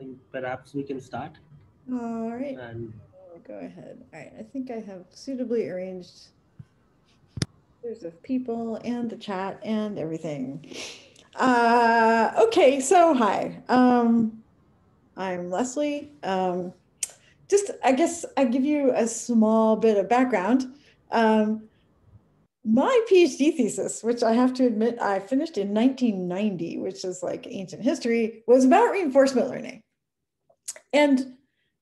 think perhaps we can start. All right. And go ahead. All right. I think I have suitably arranged there's of people and the chat and everything. Uh, okay, so hi. Um, I'm Leslie. Um, just, I guess I give you a small bit of background. Um, my PhD thesis, which I have to admit I finished in 1990, which is like ancient history, was about reinforcement learning. And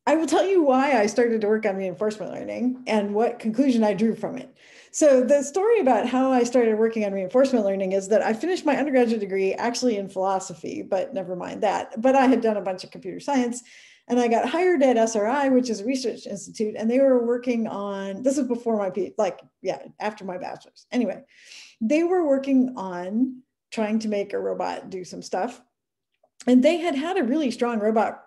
I will tell you why I started to work on reinforcement learning and what conclusion I drew from it. So, the story about how I started working on reinforcement learning is that I finished my undergraduate degree actually in philosophy, but never mind that. But I had done a bunch of computer science and I got hired at SRI, which is a research institute, and they were working on this is before my P, like, yeah, after my bachelor's. Anyway, they were working on trying to make a robot do some stuff. And they had had a really strong robot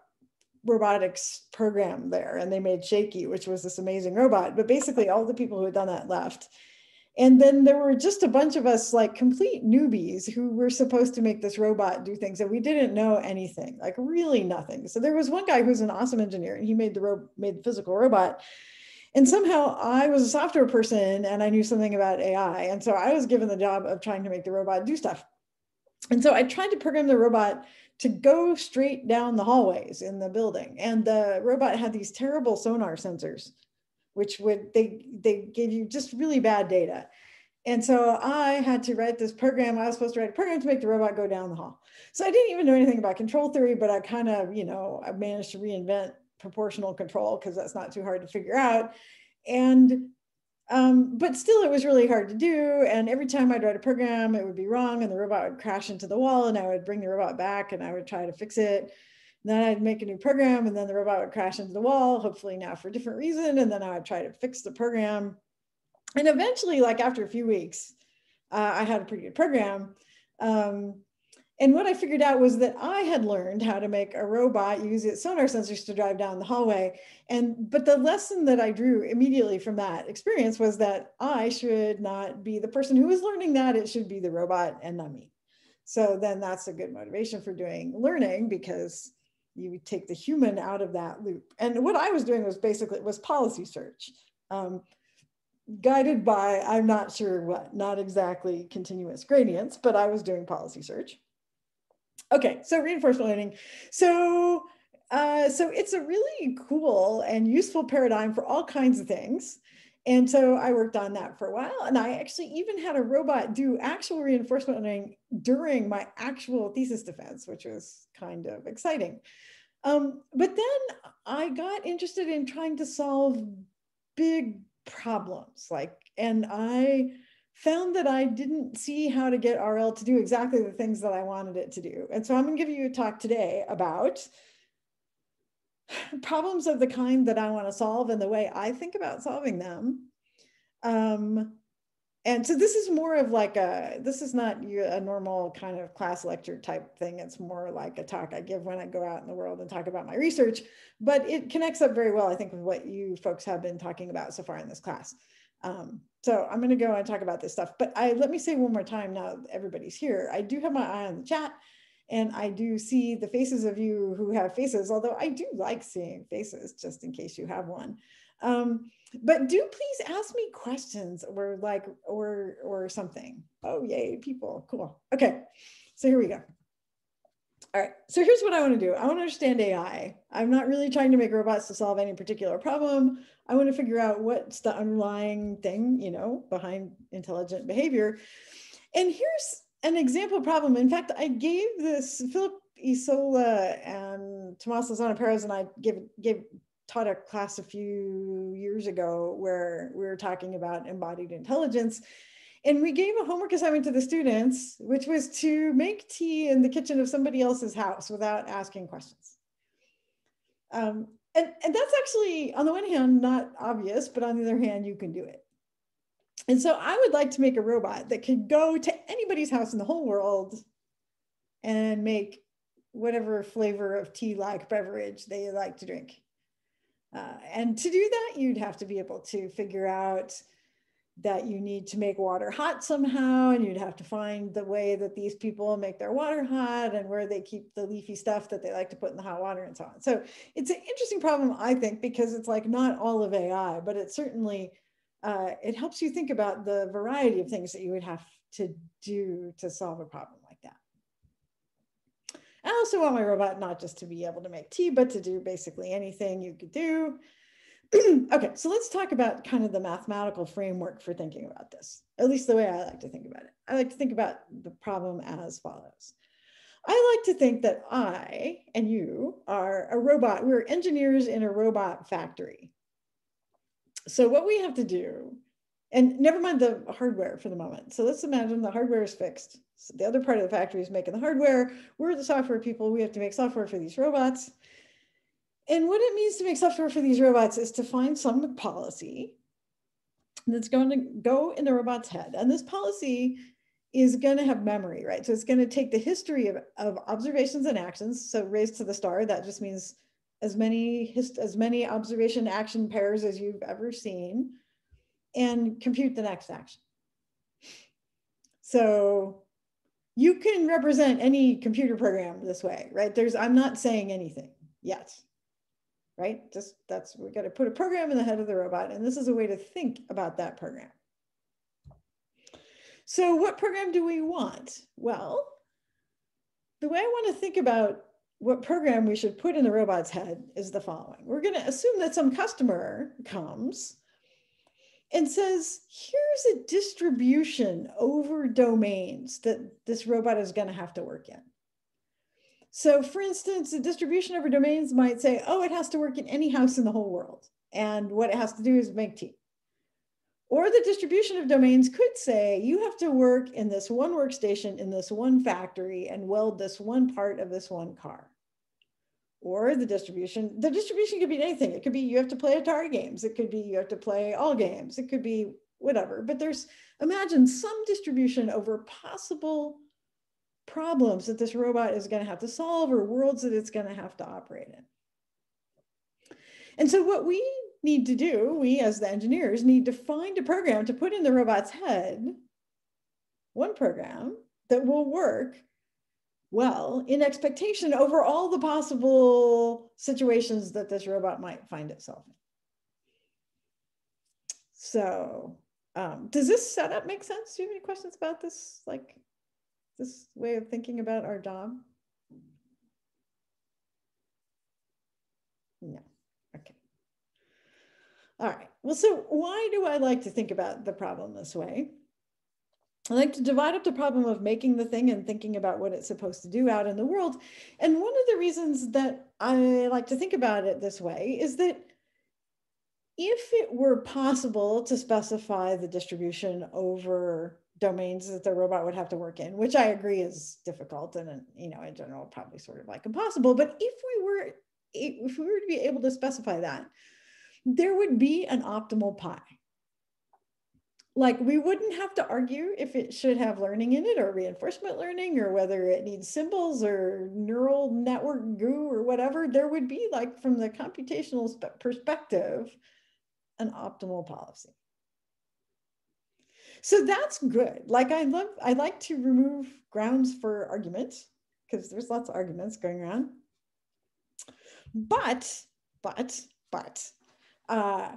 robotics program there and they made Shakey, which was this amazing robot. But basically, all the people who had done that left. And then there were just a bunch of us, like complete newbies, who were supposed to make this robot do things that we didn't know anything, like really nothing. So there was one guy who's an awesome engineer, and he made the ro- made the physical robot. And somehow I was a software person, and I knew something about AI, and so I was given the job of trying to make the robot do stuff. And so I tried to program the robot to go straight down the hallways in the building. And the robot had these terrible sonar sensors, which would they they gave you just really bad data. And so I had to write this program. I was supposed to write a program to make the robot go down the hall. So I didn't even know anything about control theory, but I kind of, you know, I managed to reinvent proportional control because that's not too hard to figure out. And um, but still, it was really hard to do. And every time I'd write a program, it would be wrong, and the robot would crash into the wall, and I would bring the robot back and I would try to fix it. And then I'd make a new program, and then the robot would crash into the wall, hopefully now for a different reason. And then I would try to fix the program. And eventually, like after a few weeks, uh, I had a pretty good program. Um, and what I figured out was that I had learned how to make a robot use its sonar sensors to drive down the hallway. And but the lesson that I drew immediately from that experience was that I should not be the person who is learning that. It should be the robot and not me. So then that's a good motivation for doing learning because you take the human out of that loop. And what I was doing was basically was policy search. Um, guided by i'm not sure what not exactly continuous gradients but i was doing policy search Okay, so reinforcement learning. So, uh, so it's a really cool and useful paradigm for all kinds of things. And so I worked on that for a while. And I actually even had a robot do actual reinforcement learning during my actual thesis defense, which was kind of exciting. Um, but then I got interested in trying to solve big problems like, and I found that I didn't see how to get RL to do exactly the things that I wanted it to do. And so I'm going to give you a talk today about problems of the kind that I want to solve and the way I think about solving them. Um, and so this is more of like a, this is not a normal kind of class lecture type thing. It's more like a talk I give when I go out in the world and talk about my research, but it connects up very well, I think, with what you folks have been talking about so far in this class. Um, so I'm going to go and talk about this stuff. But I let me say one more time now everybody's here. I do have my eye on the chat and I do see the faces of you who have faces, although I do like seeing faces just in case you have one. Um, but do please ask me questions or like or or something. Oh yay, people, cool. Okay, so here we go. All right, so here's what I want to do. I want to understand AI. I'm not really trying to make robots to solve any particular problem. I want to figure out what's the underlying thing, you know, behind intelligent behavior. And here's an example problem. In fact, I gave this Phillip Isola and Tomas Lozano Perez and I gave, gave taught a class a few years ago where we were talking about embodied intelligence. And we gave a homework assignment to the students, which was to make tea in the kitchen of somebody else's house without asking questions. Um, and, and that's actually, on the one hand, not obvious, but on the other hand, you can do it. And so I would like to make a robot that could go to anybody's house in the whole world and make whatever flavor of tea like beverage they like to drink. Uh, and to do that, you'd have to be able to figure out that you need to make water hot somehow and you'd have to find the way that these people make their water hot and where they keep the leafy stuff that they like to put in the hot water and so on. So it's an interesting problem i think because it's like not all of ai but it certainly uh, it helps you think about the variety of things that you would have to do to solve a problem like that. I also want my robot not just to be able to make tea but to do basically anything you could do okay, so let's talk about kind of the mathematical framework for thinking about this, at least the way I like to think about it. I like to think about the problem as follows. I like to think that I and you are a robot. We're engineers in a robot factory. So what we have to do, and never mind the hardware for the moment. So let's imagine the hardware is fixed. So the other part of the factory is making the hardware. We're the software people. We have to make software for these robots. And what it means to make software for these robots is to find some policy that's going to go in the robot's head. And this policy is going to have memory, right? So it's going to take the history of, of observations and actions. So raised to the star, that just means as many as many observation action pairs as you've ever seen and compute the next action. So you can represent any computer program this way, right? There's, I'm not saying anything yet right? Just that's, we got to put a program in the head of the robot. And this is a way to think about that program. So what program do we want? Well, the way I want to think about what program we should put in the robot's head is the following. We're going to assume that some customer comes and says, here's a distribution over domains that this robot is going to have to work in. So for instance, the distribution over domains might say, oh, it has to work in any house in the whole world. And what it has to do is make tea. Or the distribution of domains could say, you have to work in this one workstation in this one factory and weld this one part of this one car. Or the distribution, the distribution could be anything. It could be you have to play Atari games. It could be you have to play all games. It could be whatever. But there's, imagine some distribution over possible problems that this robot is going to have to solve or worlds that it's going to have to operate in. And so what we need to do, we as the engineers need to find a program to put in the robot's head, one program that will work well in expectation over all the possible situations that this robot might find itself in. So um, does this setup make sense? Do you have any questions about this? Like this way of thinking about our job? No. Okay. All right. Well, so why do I like to think about the problem this way? I like to divide up the problem of making the thing and thinking about what it's supposed to do out in the world. And one of the reasons that I like to think about it this way is that if it were possible to specify the distribution over domains that the robot would have to work in, which I agree is difficult and you know in general probably sort of like impossible. But if we were if we were to be able to specify that, there would be an optimal pi. Like we wouldn't have to argue if it should have learning in it or reinforcement learning or whether it needs symbols or neural network goo or whatever. There would be like from the computational perspective, an optimal policy. So that's good. Like I love, I like to remove grounds for argument because there's lots of arguments going around. But, but, but, uh,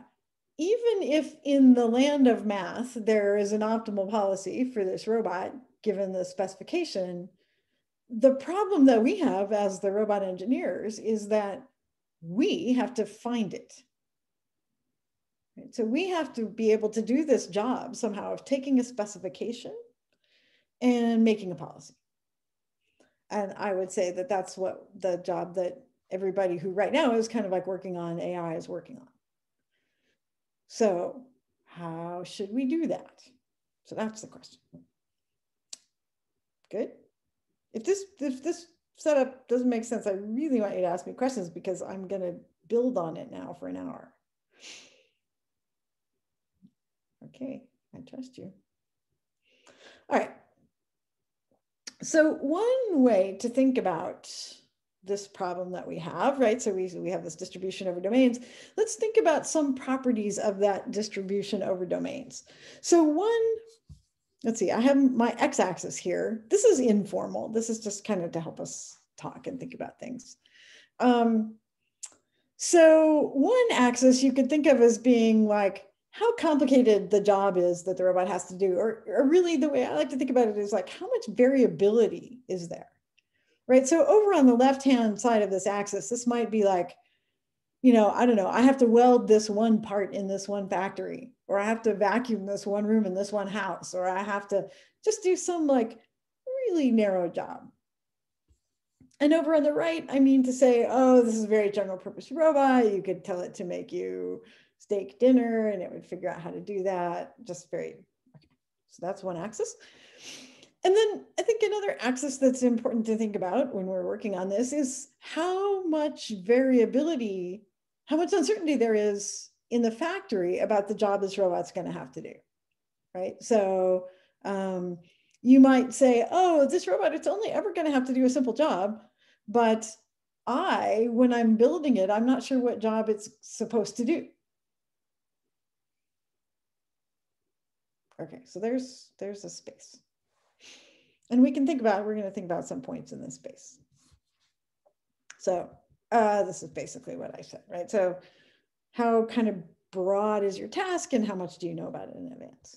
even if in the land of math, there is an optimal policy for this robot, given the specification, the problem that we have as the robot engineers is that we have to find it. So we have to be able to do this job somehow of taking a specification and making a policy. And I would say that that's what the job that everybody who right now is kind of like working on AI is working on. So how should we do that? So that's the question. Good. If this if this setup doesn't make sense, I really want you to ask me questions because I'm going to build on it now for an hour. Okay, I trust you. All right. So one way to think about this problem that we have, right? So we, we have this distribution over domains. Let's think about some properties of that distribution over domains. So one, let's see, I have my x-axis here. This is informal. This is just kind of to help us talk and think about things. Um, so one axis you could think of as being like how complicated the job is that the robot has to do, or, or really the way I like to think about it is like how much variability is there? right? So over on the left-hand side of this axis, this might be like, you know, I don't know, I have to weld this one part in this one factory, or I have to vacuum this one room in this one house, or I have to just do some like really narrow job. And over on the right, I mean to say, oh, this is a very general purpose robot. You could tell it to make you steak dinner and it would figure out how to do that. Just very, okay. So that's one axis. And then I think another axis that's important to think about when we're working on this is how much variability, how much uncertainty there is in the factory about the job this robot's going to have to do, right? So um, you might say, oh, this robot, it's only ever going to have to do a simple job. But I, when I'm building it, I'm not sure what job it's supposed to do. Okay, so there's there's a space and we can think about, we're going to think about some points in this space. So uh, this is basically what I said, right? So how kind of broad is your task and how much do you know about it in advance?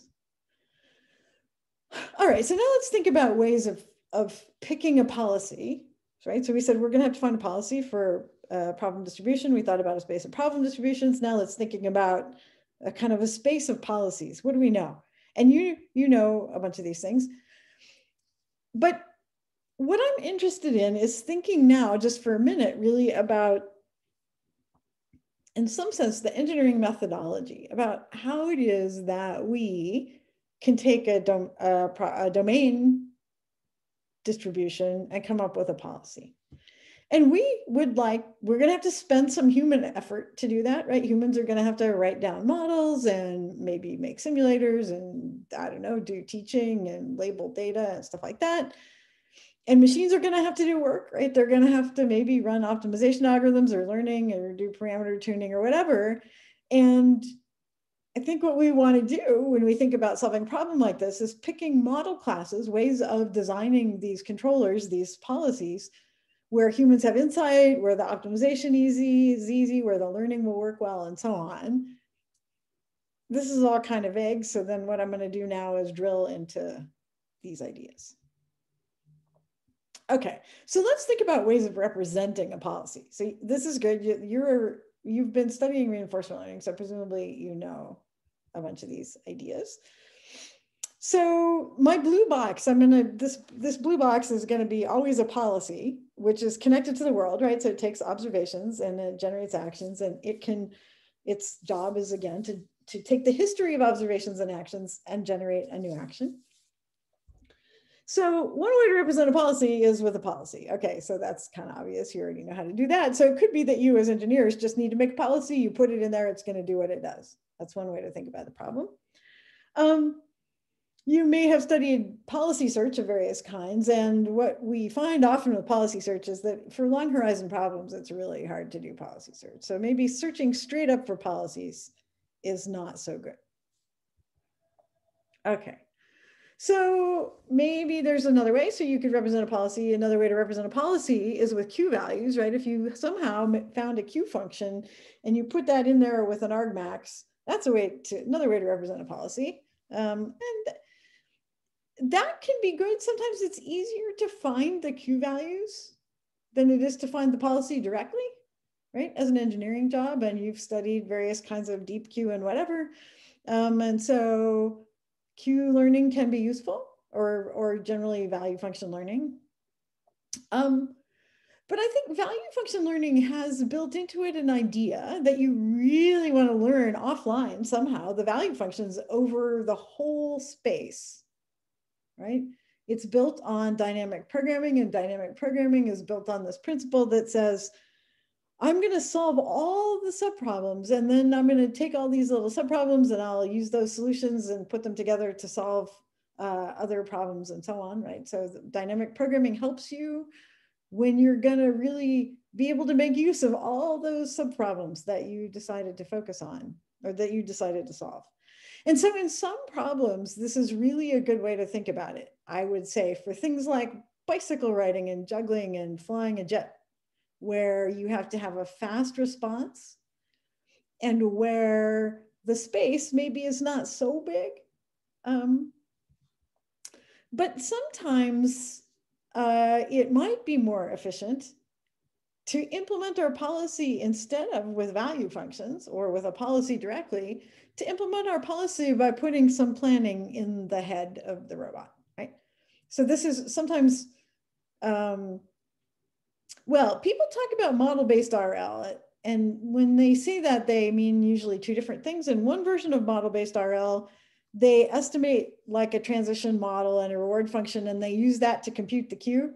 All right, so now let's think about ways of, of picking a policy, right? So we said we're gonna have to find a policy for uh, problem distribution. We thought about a space of problem distributions. Now let's thinking about a kind of a space of policies. What do we know? And you, you know a bunch of these things. But what I'm interested in is thinking now, just for a minute, really about, in some sense, the engineering methodology, about how it is that we can take a, dom a, a domain distribution and come up with a policy. And we would like, we're going to have to spend some human effort to do that, right? Humans are going to have to write down models and maybe make simulators and I don't know, do teaching and label data and stuff like that. And machines are going to have to do work, right? They're going to have to maybe run optimization algorithms or learning or do parameter tuning or whatever. And I think what we want to do when we think about solving a problem like this is picking model classes, ways of designing these controllers, these policies where humans have insight, where the optimization easy is easy, where the learning will work well, and so on. This is all kind of vague. So then what I'm going to do now is drill into these ideas. Okay, so let's think about ways of representing a policy. So this is good. You, you're you've been studying reinforcement learning, so presumably you know a bunch of these ideas. So my blue box, I'm gonna, this, this blue box is gonna be always a policy, which is connected to the world, right? So it takes observations and it generates actions and it can, its job is again to, to take the history of observations and actions and generate a new action. So one way to represent a policy is with a policy. Okay, so that's kind of obvious. You already know how to do that. So it could be that you as engineers just need to make a policy, you put it in there, it's gonna do what it does. That's one way to think about the problem. Um, you may have studied policy search of various kinds. And what we find often with policy search is that for long horizon problems, it's really hard to do policy search. So maybe searching straight up for policies is not so good. Okay. So maybe there's another way. So you could represent a policy. Another way to represent a policy is with Q values, right? If you somehow found a Q function and you put that in there with an argmax, that's a way to another way to represent a policy. Um, and that can be good. Sometimes it's easier to find the Q values than it is to find the policy directly, right? As an engineering job, and you've studied various kinds of deep Q and whatever. Um, and so Q learning can be useful or, or generally value function learning. Um, but I think value function learning has built into it an idea that you really want to learn offline somehow the value functions over the whole space right? It's built on dynamic programming, and dynamic programming is built on this principle that says, I'm going to solve all the subproblems, and then I'm going to take all these little subproblems and I'll use those solutions and put them together to solve uh, other problems and so on, right? So dynamic programming helps you when you're going to really be able to make use of all those subproblems that you decided to focus on or that you decided to solve. And so in some problems, this is really a good way to think about it. I would say for things like bicycle riding and juggling and flying a jet, where you have to have a fast response and where the space maybe is not so big. Um, but sometimes uh, it might be more efficient to implement our policy instead of with value functions or with a policy directly, to implement our policy by putting some planning in the head of the robot, right? So this is sometimes, um, well, people talk about model-based RL, and when they say that, they mean usually two different things. In one version of model-based RL, they estimate like a transition model and a reward function, and they use that to compute the Q.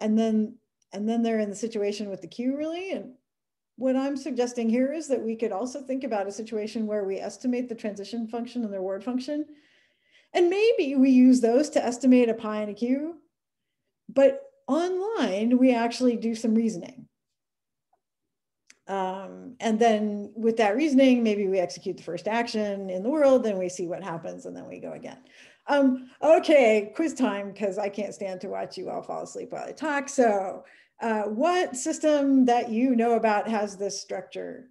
And then and then they're in the situation with the Q really. And what I'm suggesting here is that we could also think about a situation where we estimate the transition function and the reward function. And maybe we use those to estimate a pi and a q. But online, we actually do some reasoning. Um, and then with that reasoning, maybe we execute the first action in the world, then we see what happens, and then we go again. Um, okay, quiz time, because I can't stand to watch you all fall asleep while I talk. So uh, what system that you know about has this structure?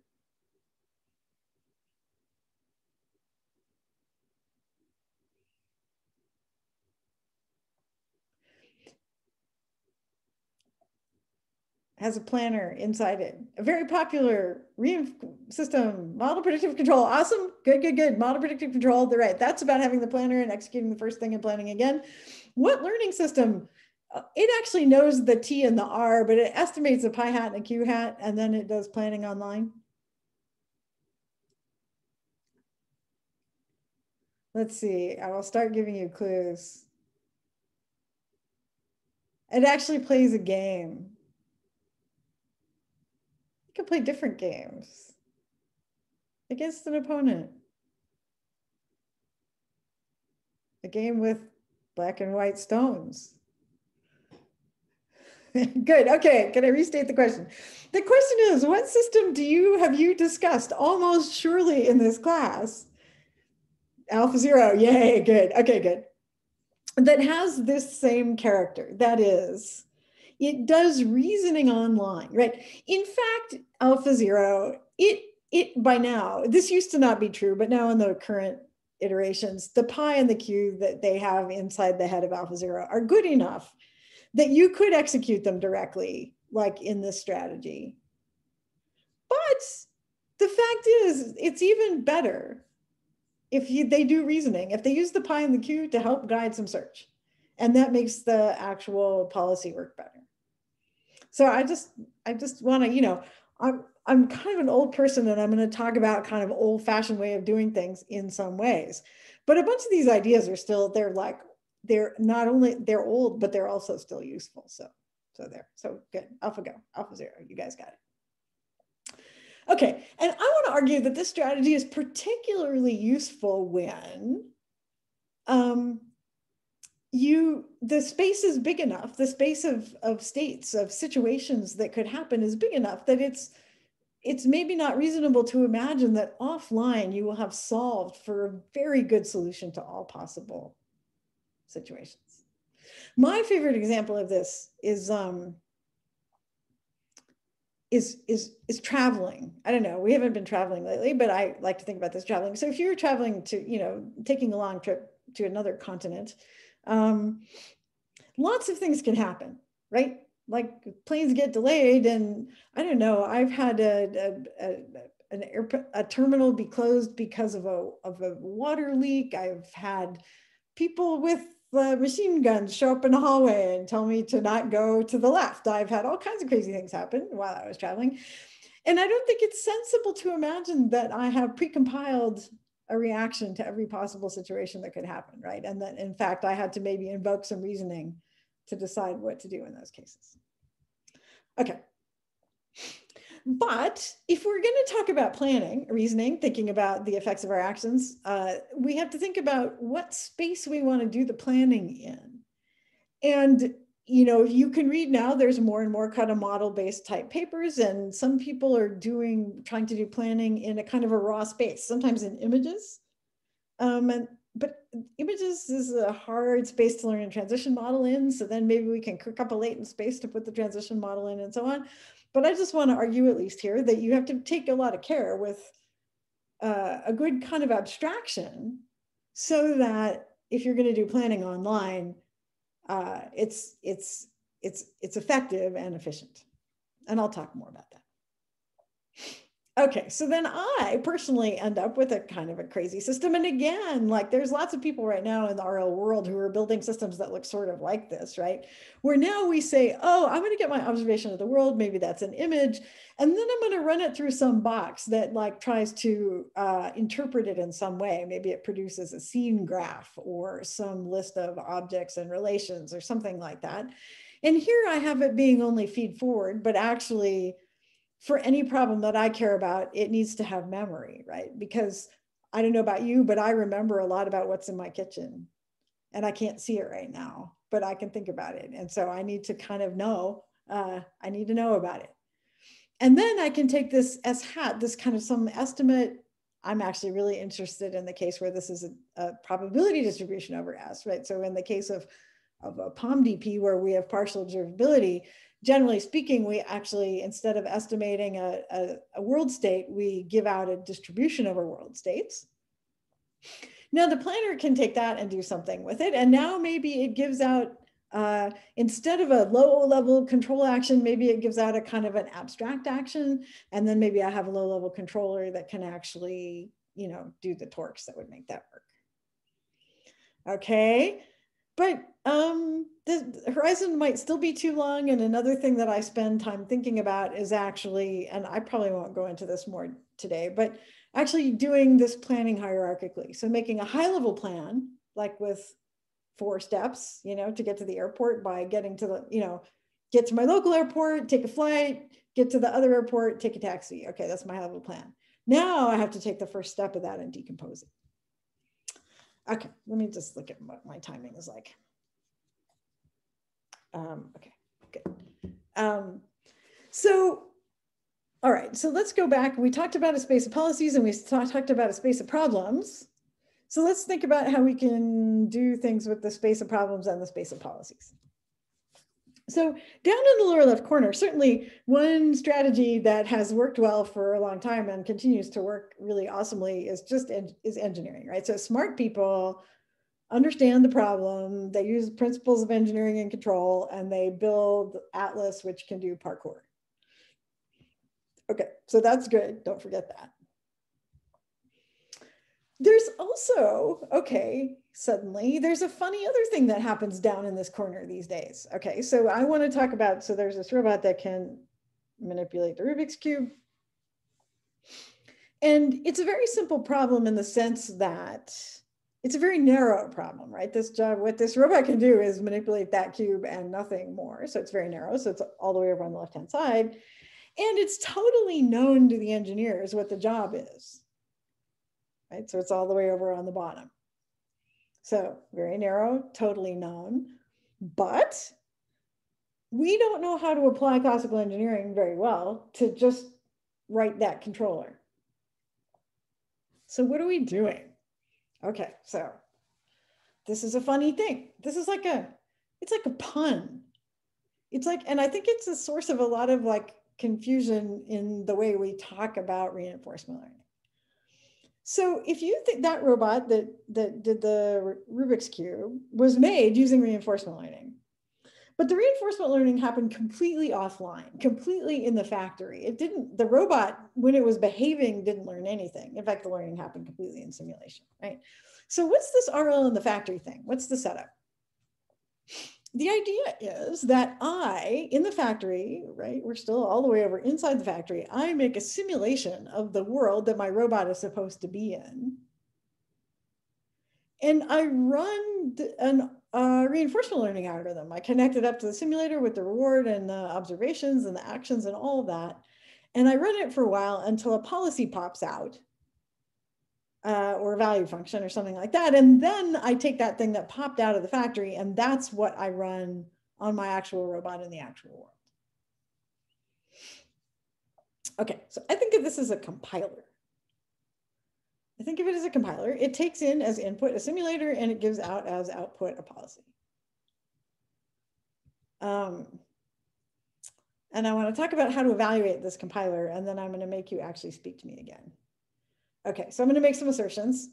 has a planner inside it. A very popular system, model predictive control. Awesome. Good, good, good. Model predictive control. They're right. That's about having the planner and executing the first thing and planning again. What learning system Uh, it actually knows the T and the R, but it estimates a pi hat and a Q hat, and then it does planning online. Let's see, I will start giving you clues. It actually plays a game. You can play different games against an opponent. A game with black and white stones. Good. Okay. Can I restate the question? The question is, what system do you have you discussed almost surely in this class? AlphaZero. Yay. Good. Okay. Good. That has this same character. That is, it does reasoning online, right? In fact, AlphaZero, it it by now this used to not be true, but now in the current iterations, the pi and the q that they have inside the head of AlphaZero are good enough that you could execute them directly, like in this strategy. But the fact is, it's even better if you, they do reasoning, if they use the pi and the q to help guide some search. And that makes the actual policy work better. So I just, I just want to, you know, I'm, I'm kind of an old person and I'm going to talk about kind of old fashioned way of doing things in some ways. But a bunch of these ideas are still, they're like they're not only they're old, but they're also still useful. So, so there. So good. AlphaGo. Alpha Zero. You guys got it. Okay, and I want to argue that this strategy is particularly useful when um, you the space is big enough, the space of, of states, of situations that could happen is big enough that it's it's maybe not reasonable to imagine that offline you will have solved for a very good solution to all possible situations. My favorite example of this is um, is is is traveling. I don't know. We haven't been traveling lately, but I like to think about this traveling. So if you're traveling to, you know, taking a long trip to another continent, um, lots of things can happen, right? Like planes get delayed, and I don't know. I've had a, a, a an air, a terminal be closed because of a of a water leak. I've had people with the machine guns show up in the hallway and tell me to not go to the left. I've had all kinds of crazy things happen while I was traveling. And I don't think it's sensible to imagine that I have precompiled a reaction to every possible situation that could happen, right? And that in fact, I had to maybe invoke some reasoning to decide what to do in those cases. Okay. But if we're going to talk about planning, reasoning, thinking about the effects of our actions, uh, we have to think about what space we want to do the planning in. And you know, you can read now, there's more and more kind of model based type papers, and some people are doing, trying to do planning in a kind of a raw space, sometimes in images. Um, and, but images is a hard space to learn a transition model in. So then maybe we can cook up a latent space to put the transition model in and so on. But I just want to argue, at least here, that you have to take a lot of care with uh, a good kind of abstraction so that if you're going to do planning online, uh, it's it's it's it's effective and efficient. And I'll talk more about that. Okay, so then I personally end up with a kind of a crazy system. And again, like there's lots of people right now in the RL world who are building systems that look sort of like this, right? Where now we say, oh, I'm going to get my observation of the world. Maybe that's an image. And then I'm going to run it through some box that like tries to uh, interpret it in some way. Maybe it produces a scene graph or some list of objects and relations or something like that. And here I have it being only feed forward, but actually for any problem that I care about, it needs to have memory, right? Because I don't know about you, but I remember a lot about what's in my kitchen and I can't see it right now, but I can think about it. And so I need to kind of know, uh, I need to know about it. And then I can take this S hat, this kind of some estimate. I'm actually really interested in the case where this is a, a probability distribution over S, right? So in the case of, of a POMDP where we have partial observability, generally speaking, we actually, instead of estimating a, a, a, world state, we give out a distribution over world states. Now the planner can take that and do something with it. And now maybe it gives out, uh, instead of a low level control action, maybe it gives out a kind of an abstract action. And then maybe I have a low level controller that can actually, you know, do the torques that would make that work. Okay, but um, the horizon might still be too long. And another thing that I spend time thinking about is actually, and I probably won't go into this more today, but actually doing this planning hierarchically. So making a high level plan, like with four steps, you know, to get to the airport by getting to the, you know, get to my local airport, take a flight, get to the other airport, take a taxi. Okay, that's my high level plan. Now I have to take the first step of that and decompose it. Okay, let me just look at what my timing is like. Um, okay, good. Um, so, all right, so let's go back. We talked about a space of policies and we talked about a space of problems. So let's think about how we can do things with the space of problems and the space of policies. So down in the lower left corner, certainly one strategy that has worked well for a long time and continues to work really awesomely is just en is engineering, right? So smart people understand the problem, they use principles of engineering and control, and they build Atlas, which can do parkour. Okay, so that's good. Don't forget that. There's also, okay, suddenly there's a funny other thing that happens down in this corner these days. Okay, so I want to talk about, so there's this robot that can manipulate the Rubik's Cube. And it's a very simple problem in the sense that it's a very narrow problem, right? This job, what this robot can do is manipulate that cube and nothing more. So it's very narrow. So it's all the way over on the left-hand side. And it's totally known to the engineers what the job is, right? So it's all the way over on the bottom. So very narrow, totally known, but we don't know how to apply classical engineering very well to just write that controller. So what are we doing? Okay, so this is a funny thing. This is like a, it's like a pun. It's like, and I think it's a source of a lot of like confusion in the way we talk about reinforcement learning. So if you think that robot that, that did the Rubik's Cube was made using reinforcement learning, but the reinforcement learning happened completely offline, completely in the factory. It didn't, the robot, when it was behaving, didn't learn anything. In fact, the learning happened completely in simulation, right? So what's this RL in the factory thing? What's the setup? the idea is that I, in the factory, right, we're still all the way over inside the factory, I make a simulation of the world that my robot is supposed to be in. And I run an uh, reinforcement learning algorithm. I connect it up to the simulator with the reward and the observations and the actions and all of that. And I run it for a while until a policy pops out uh, or a value function or something like that. And then I take that thing that popped out of the factory and that's what I run on my actual robot in the actual world. Okay, so I think of this as a compiler. I think of it as a compiler. It takes in as input a simulator and it gives out as output a policy. Um, and I want to talk about how to evaluate this compiler, and then I'm going to make you actually speak to me again. Okay, so I'm going to make some assertions.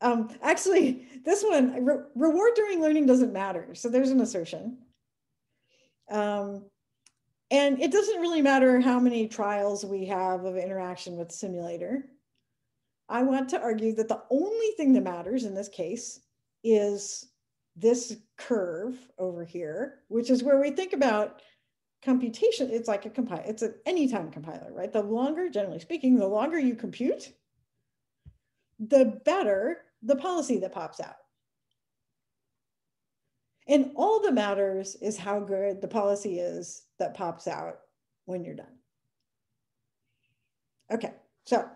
Um, actually, this one, re reward during learning doesn't matter. So there's an assertion. Um, and it doesn't really matter how many trials we have of interaction with simulator. I want to argue that the only thing that matters in this case is this curve over here, which is where we think about computation. It's like a compile, it's an anytime compiler, right? The longer, generally speaking, the longer you compute, the better the policy that pops out. And all that matters is how good the policy is that pops out when you're done. Okay, so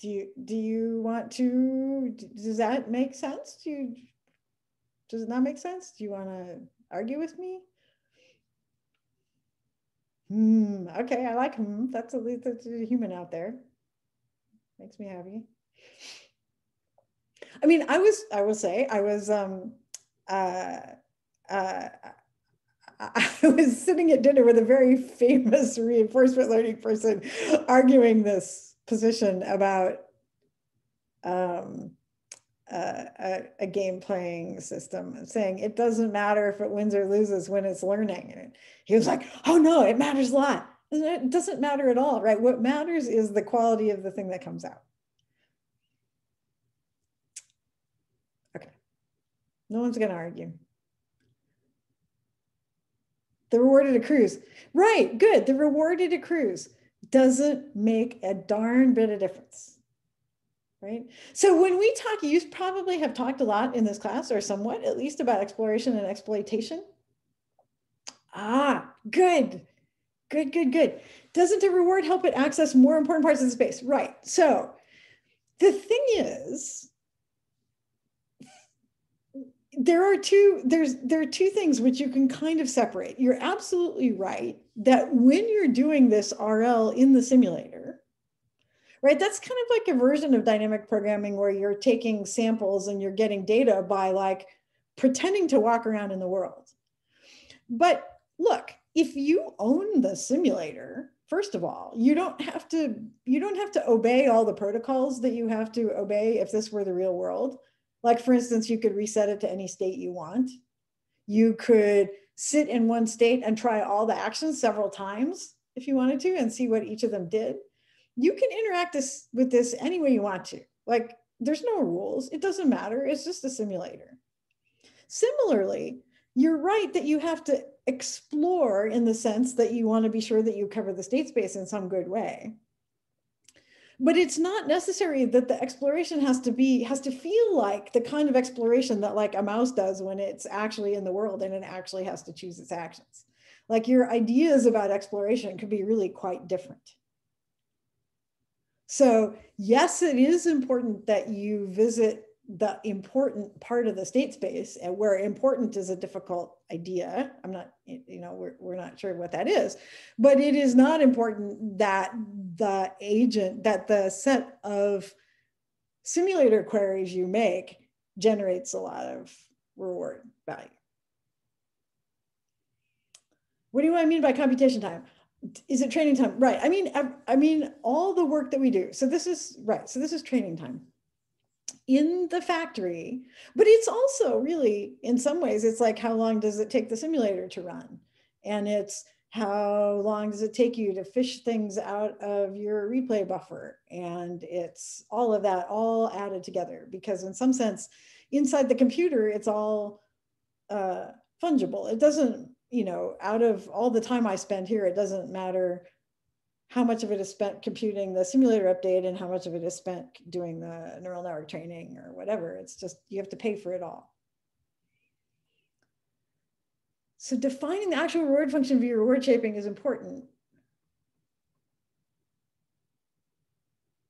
do you do you want to does that make sense? Do you does it not make sense? Do you want to argue with me? Hmm, okay, I like hmm. That's at least that's a human out there. Makes me happy. I mean, I was, I will say, I was, um, uh, uh, I was sitting at dinner with a very famous reinforcement learning person arguing this position about um, uh, a, a, game playing system, and saying it doesn't matter if it wins or loses when it's learning. And he was like, oh no, it matters a lot. It doesn't matter at all, right? What matters is the quality of the thing that comes out. Okay. No one's going to argue. The rewarded accrues. Right, good. The rewarded accrues doesn't make a darn bit of difference. Right. So when we talk, you probably have talked a lot in this class or somewhat, at least about exploration and exploitation. Ah, good. Good, good, good. Doesn't a reward help it access more important parts of the space? Right. So the thing is, there are two there's there are two things which you can kind of separate. You're absolutely right that when you're doing this rl in the simulator right that's kind of like a version of dynamic programming where you're taking samples and you're getting data by like pretending to walk around in the world. But look if you own the simulator first of all you don't have to you don't have to obey all the protocols that you have to obey if this were the real world like for instance, you could reset it to any state you want. You could sit in one state and try all the actions several times if you wanted to and see what each of them did. You can interact this with this any way you want to. Like there's no rules. It doesn't matter. It's just a simulator. Similarly, you're right that you have to explore in the sense that you want to be sure that you cover the state space in some good way but it's not necessary that the exploration has to be has to feel like the kind of exploration that like a mouse does when it's actually in the world and it actually has to choose its actions. Like your ideas about exploration could be really quite different. So yes it is important that you visit the important part of the state space and where important is a difficult idea. I'm not you know we're, we're not sure what that is. But it is not important that the agent that the set of simulator queries you make generates a lot of reward value. What do I mean by computation time? Is it training time? Right. I mean I, I mean all the work that we do. So this is right. So this is training time in the factory. But it's also really, in some ways, it's like how long does it take the simulator to run? And it's how long does it take you to fish things out of your replay buffer? And it's all of that all added together because in some sense, inside the computer, it's all uh, fungible. It doesn't, you know, out of all the time I spend here, it doesn't matter how much of it is spent computing the simulator update and how much of it is spent doing the neural network training or whatever. It's just, you have to pay for it all. So defining the actual reward function your reward shaping is important.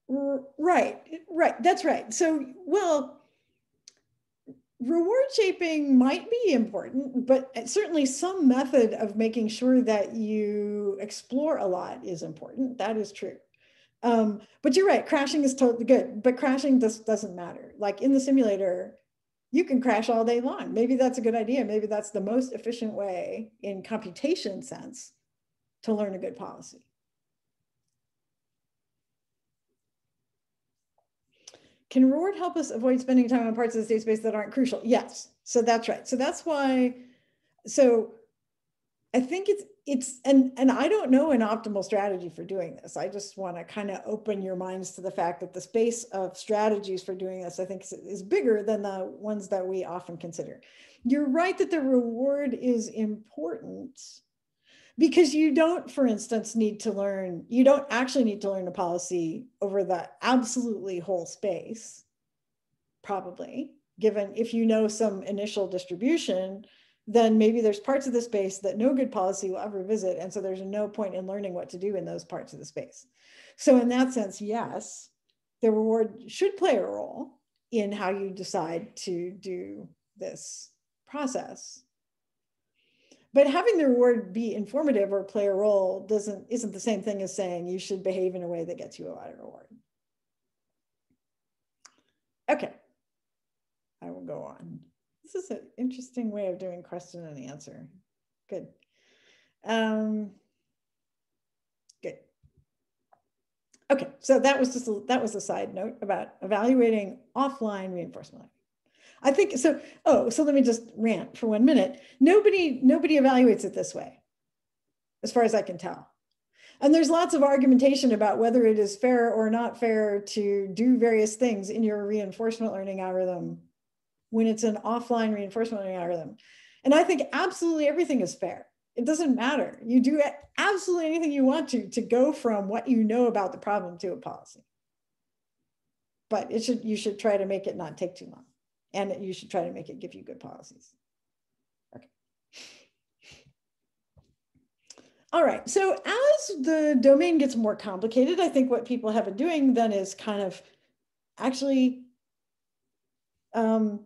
Right, right, that's right. So, well, reward shaping might be important, but certainly some method of making sure that you explore a lot is important. That is true. Um, but you're right, crashing is totally good, but crashing just doesn't matter. Like in the simulator, you can crash all day long. Maybe that's a good idea. Maybe that's the most efficient way in computation sense to learn a good policy. Can reward help us avoid spending time on parts of the state space that aren't crucial? Yes. So that's right. So that's why, so I think it's, it's, and, and I don't know an optimal strategy for doing this. I just want to kind of open your minds to the fact that the space of strategies for doing this, I think is, is bigger than the ones that we often consider. You're right that the reward is important because you don't, for instance, need to learn, you don't actually need to learn a policy over the absolutely whole space, probably, given if you know some initial distribution, then maybe there's parts of the space that no good policy will ever visit. And so there's no point in learning what to do in those parts of the space. So in that sense, yes, the reward should play a role in how you decide to do this process but having the reward be informative or play a role doesn't isn't the same thing as saying you should behave in a way that gets you a lot of reward. Okay, I will go on. This is an interesting way of doing question and answer. Good. Um, good. Okay, so that was just a, that was a side note about evaluating offline reinforcement I think so. Oh, so let me just rant for one minute. Nobody, nobody evaluates it this way, as far as I can tell. And there's lots of argumentation about whether it is fair or not fair to do various things in your reinforcement learning algorithm when it's an offline reinforcement learning algorithm. And I think absolutely everything is fair. It doesn't matter. You do absolutely anything you want to to go from what you know about the problem to a policy. But it should you should try to make it not take too long and you should try to make it give you good policies. Okay. All right, so as the domain gets more complicated, I think what people have been doing then is kind of actually um,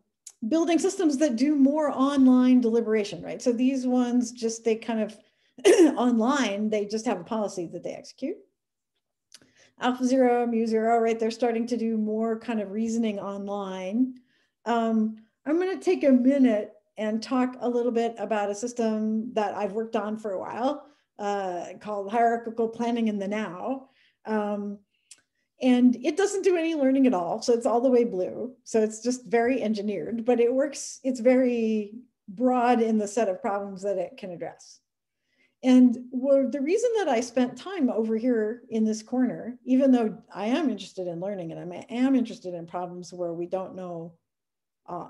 building systems that do more online deliberation, right? So these ones just, they kind of online, they just have a policy that they execute. AlphaZero, mu zero, right? They're starting to do more kind of reasoning online um, I'm going to take a minute and talk a little bit about a system that I've worked on for a while uh, called hierarchical planning in the now. Um, and it doesn't do any learning at all. So it's all the way blue. So it's just very engineered, but it works, it's very broad in the set of problems that it can address. And the reason that I spent time over here in this corner, even though I am interested in learning and I am interested in problems where we don't know uh,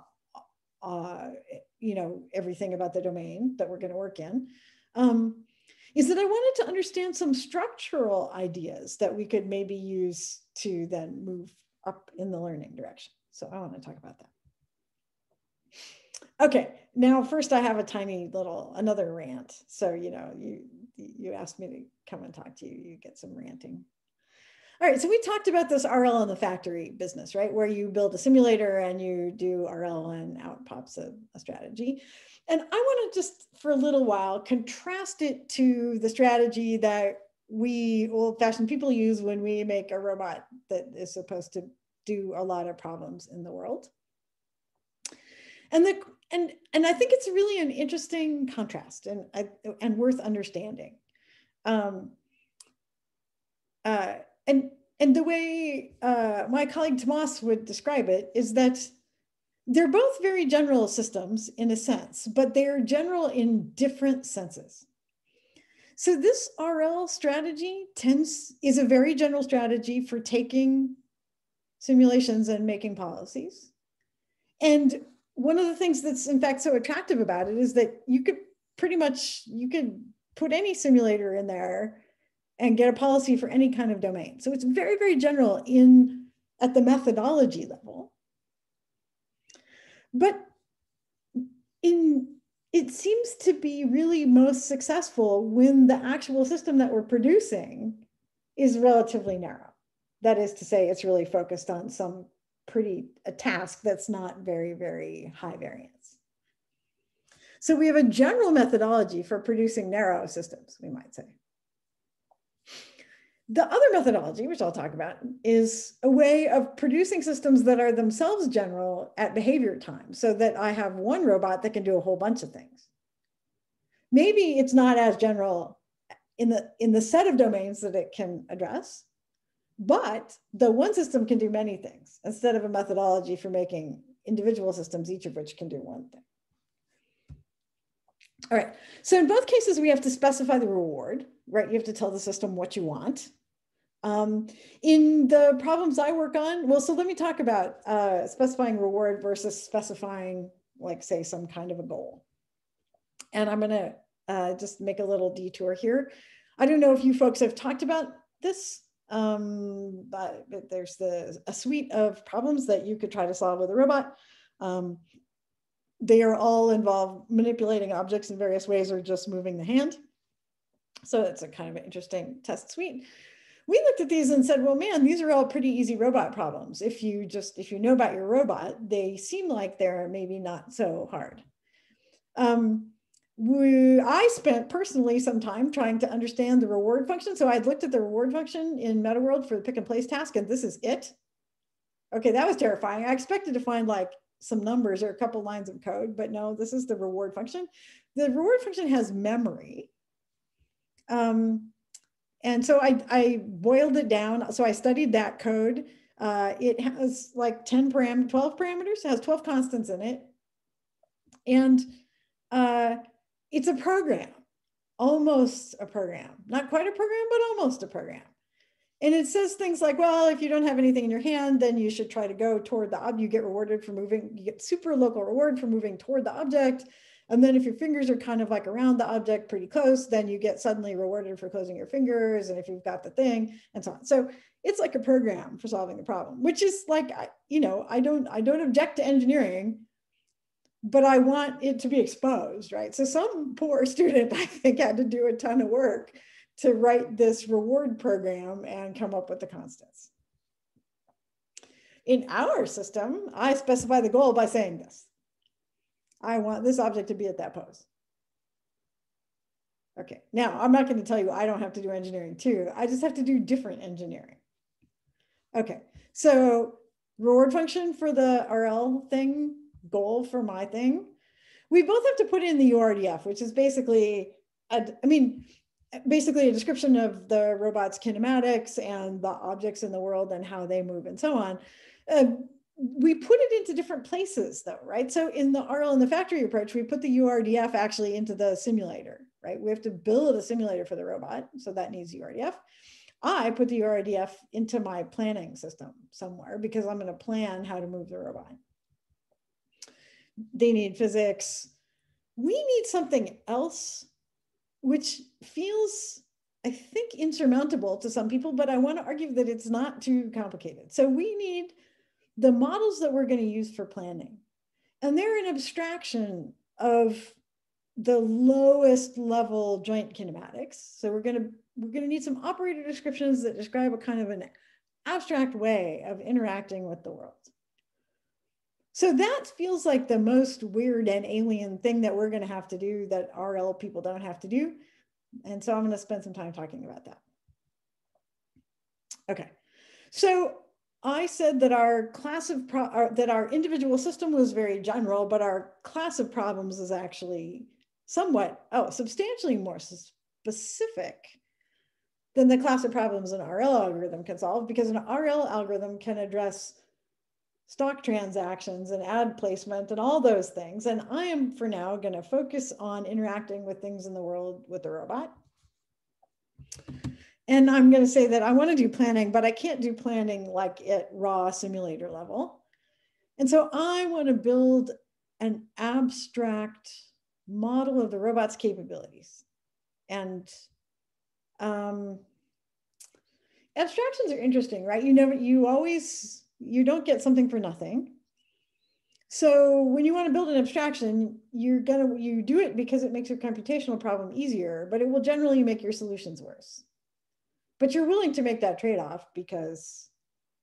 uh, you know, everything about the domain that we're going to work in, um, is that I wanted to understand some structural ideas that we could maybe use to then move up in the learning direction. So I want to talk about that. Okay, now first I have a tiny little, another rant. So, you know, you, you asked me to come and talk to you, you get some ranting. All right, so we talked about this RL in the factory business, right? Where you build a simulator and you do RL and out pops a, a strategy. And I want to just for a little while contrast it to the strategy that we old fashioned people use when we make a robot that is supposed to do a lot of problems in the world. And the and and I think it's really an interesting contrast and and worth understanding. Um, uh, and and the way uh, my colleague Tomas would describe it is that they're both very general systems in a sense, but they're general in different senses. So this RL strategy tends is a very general strategy for taking simulations and making policies. And one of the things that's in fact so attractive about it is that you could pretty much you could put any simulator in there and get a policy for any kind of domain. So it's very, very general in at the methodology level. But in it seems to be really most successful when the actual system that we're producing is relatively narrow. That is to say, it's really focused on some pretty a task that's not very, very high variance. So we have a general methodology for producing narrow systems, we might say. The other methodology, which I'll talk about, is a way of producing systems that are themselves general at behavior time so that I have one robot that can do a whole bunch of things. Maybe it's not as general in the, in the set of domains that it can address, but the one system can do many things instead of a methodology for making individual systems, each of which can do one thing. All right, so in both cases, we have to specify the reward, right? You have to tell the system what you want. Um, in the problems I work on, well, so let me talk about uh, specifying reward versus specifying, like say, some kind of a goal. And I'm gonna uh, just make a little detour here. I don't know if you folks have talked about this, um, but, but, there's the, a suite of problems that you could try to solve with a robot. Um, they are all involve manipulating objects in various ways or just moving the hand. So it's a kind of interesting test suite. We looked at these and said, well, man, these are all pretty easy robot problems. If you just, if you know about your robot, they seem like they're maybe not so hard. Um, we, I spent personally some time trying to understand the reward function. So I looked at the reward function in MetaWorld for the pick and place task, and this is it. Okay, that was terrifying. I expected to find like some numbers or a couple lines of code, but no, this is the reward function. The reward function has memory. Um, and so I, I boiled it down. So I studied that code. Uh, it has like 10 param 12 parameters, has 12 constants in it. And uh, it's a program, almost a program, not quite a program, but almost a program. And it says things like, well, if you don't have anything in your hand, then you should try to go toward the object. You get rewarded for moving, you get super local reward for moving toward the object. And then if your fingers are kind of like around the object pretty close, then you get suddenly rewarded for closing your fingers. And if you've got the thing and so on. So it's like a program for solving the problem, which is like, you know, I don't, I don't object to engineering, but I want it to be exposed, right? So some poor student, I think, had to do a ton of work to write this reward program and come up with the constants. In our system, I specify the goal by saying this. I want this object to be at that pose. Okay, now I'm not going to tell you I don't have to do engineering too. I just have to do different engineering. Okay, so reward function for the RL thing, goal for my thing. We both have to put in the URDF, which is basically, a, I mean, basically a description of the robot's kinematics and the objects in the world and how they move and so on. Uh, we put it into different places though, right? So in the RL in the factory approach, we put the URDF actually into the simulator, right? We have to build a simulator for the robot. So that needs URDF. I put the URDF into my planning system somewhere because I'm going to plan how to move the robot. They need physics. We need something else which feels, I think, insurmountable to some people, but I want to argue that it's not too complicated. So we need the models that we're going to use for planning. And they're an abstraction of the lowest level joint kinematics. So we're going to we're going to need some operator descriptions that describe a kind of an abstract way of interacting with the world. So that feels like the most weird and alien thing that we're going to have to do that RL people don't have to do. And so I'm going to spend some time talking about that. Okay, so I said that our class of pro that our individual system was very general, but our class of problems is actually somewhat, oh, substantially more specific than the class of problems an RL algorithm can solve because an RL algorithm can address stock transactions and ad placement and all those things. And I am for now going to focus on interacting with things in the world with the robot. And I'm going to say that I want to do planning, but I can't do planning like at raw simulator level. And so I want to build an abstract model of the robot's capabilities. And um, abstractions are interesting, right? You never, you always you don't get something for nothing. So when you want to build an abstraction, you're gonna you do it because it makes your computational problem easier, but it will generally make your solutions worse. But you're willing to make that trade-off because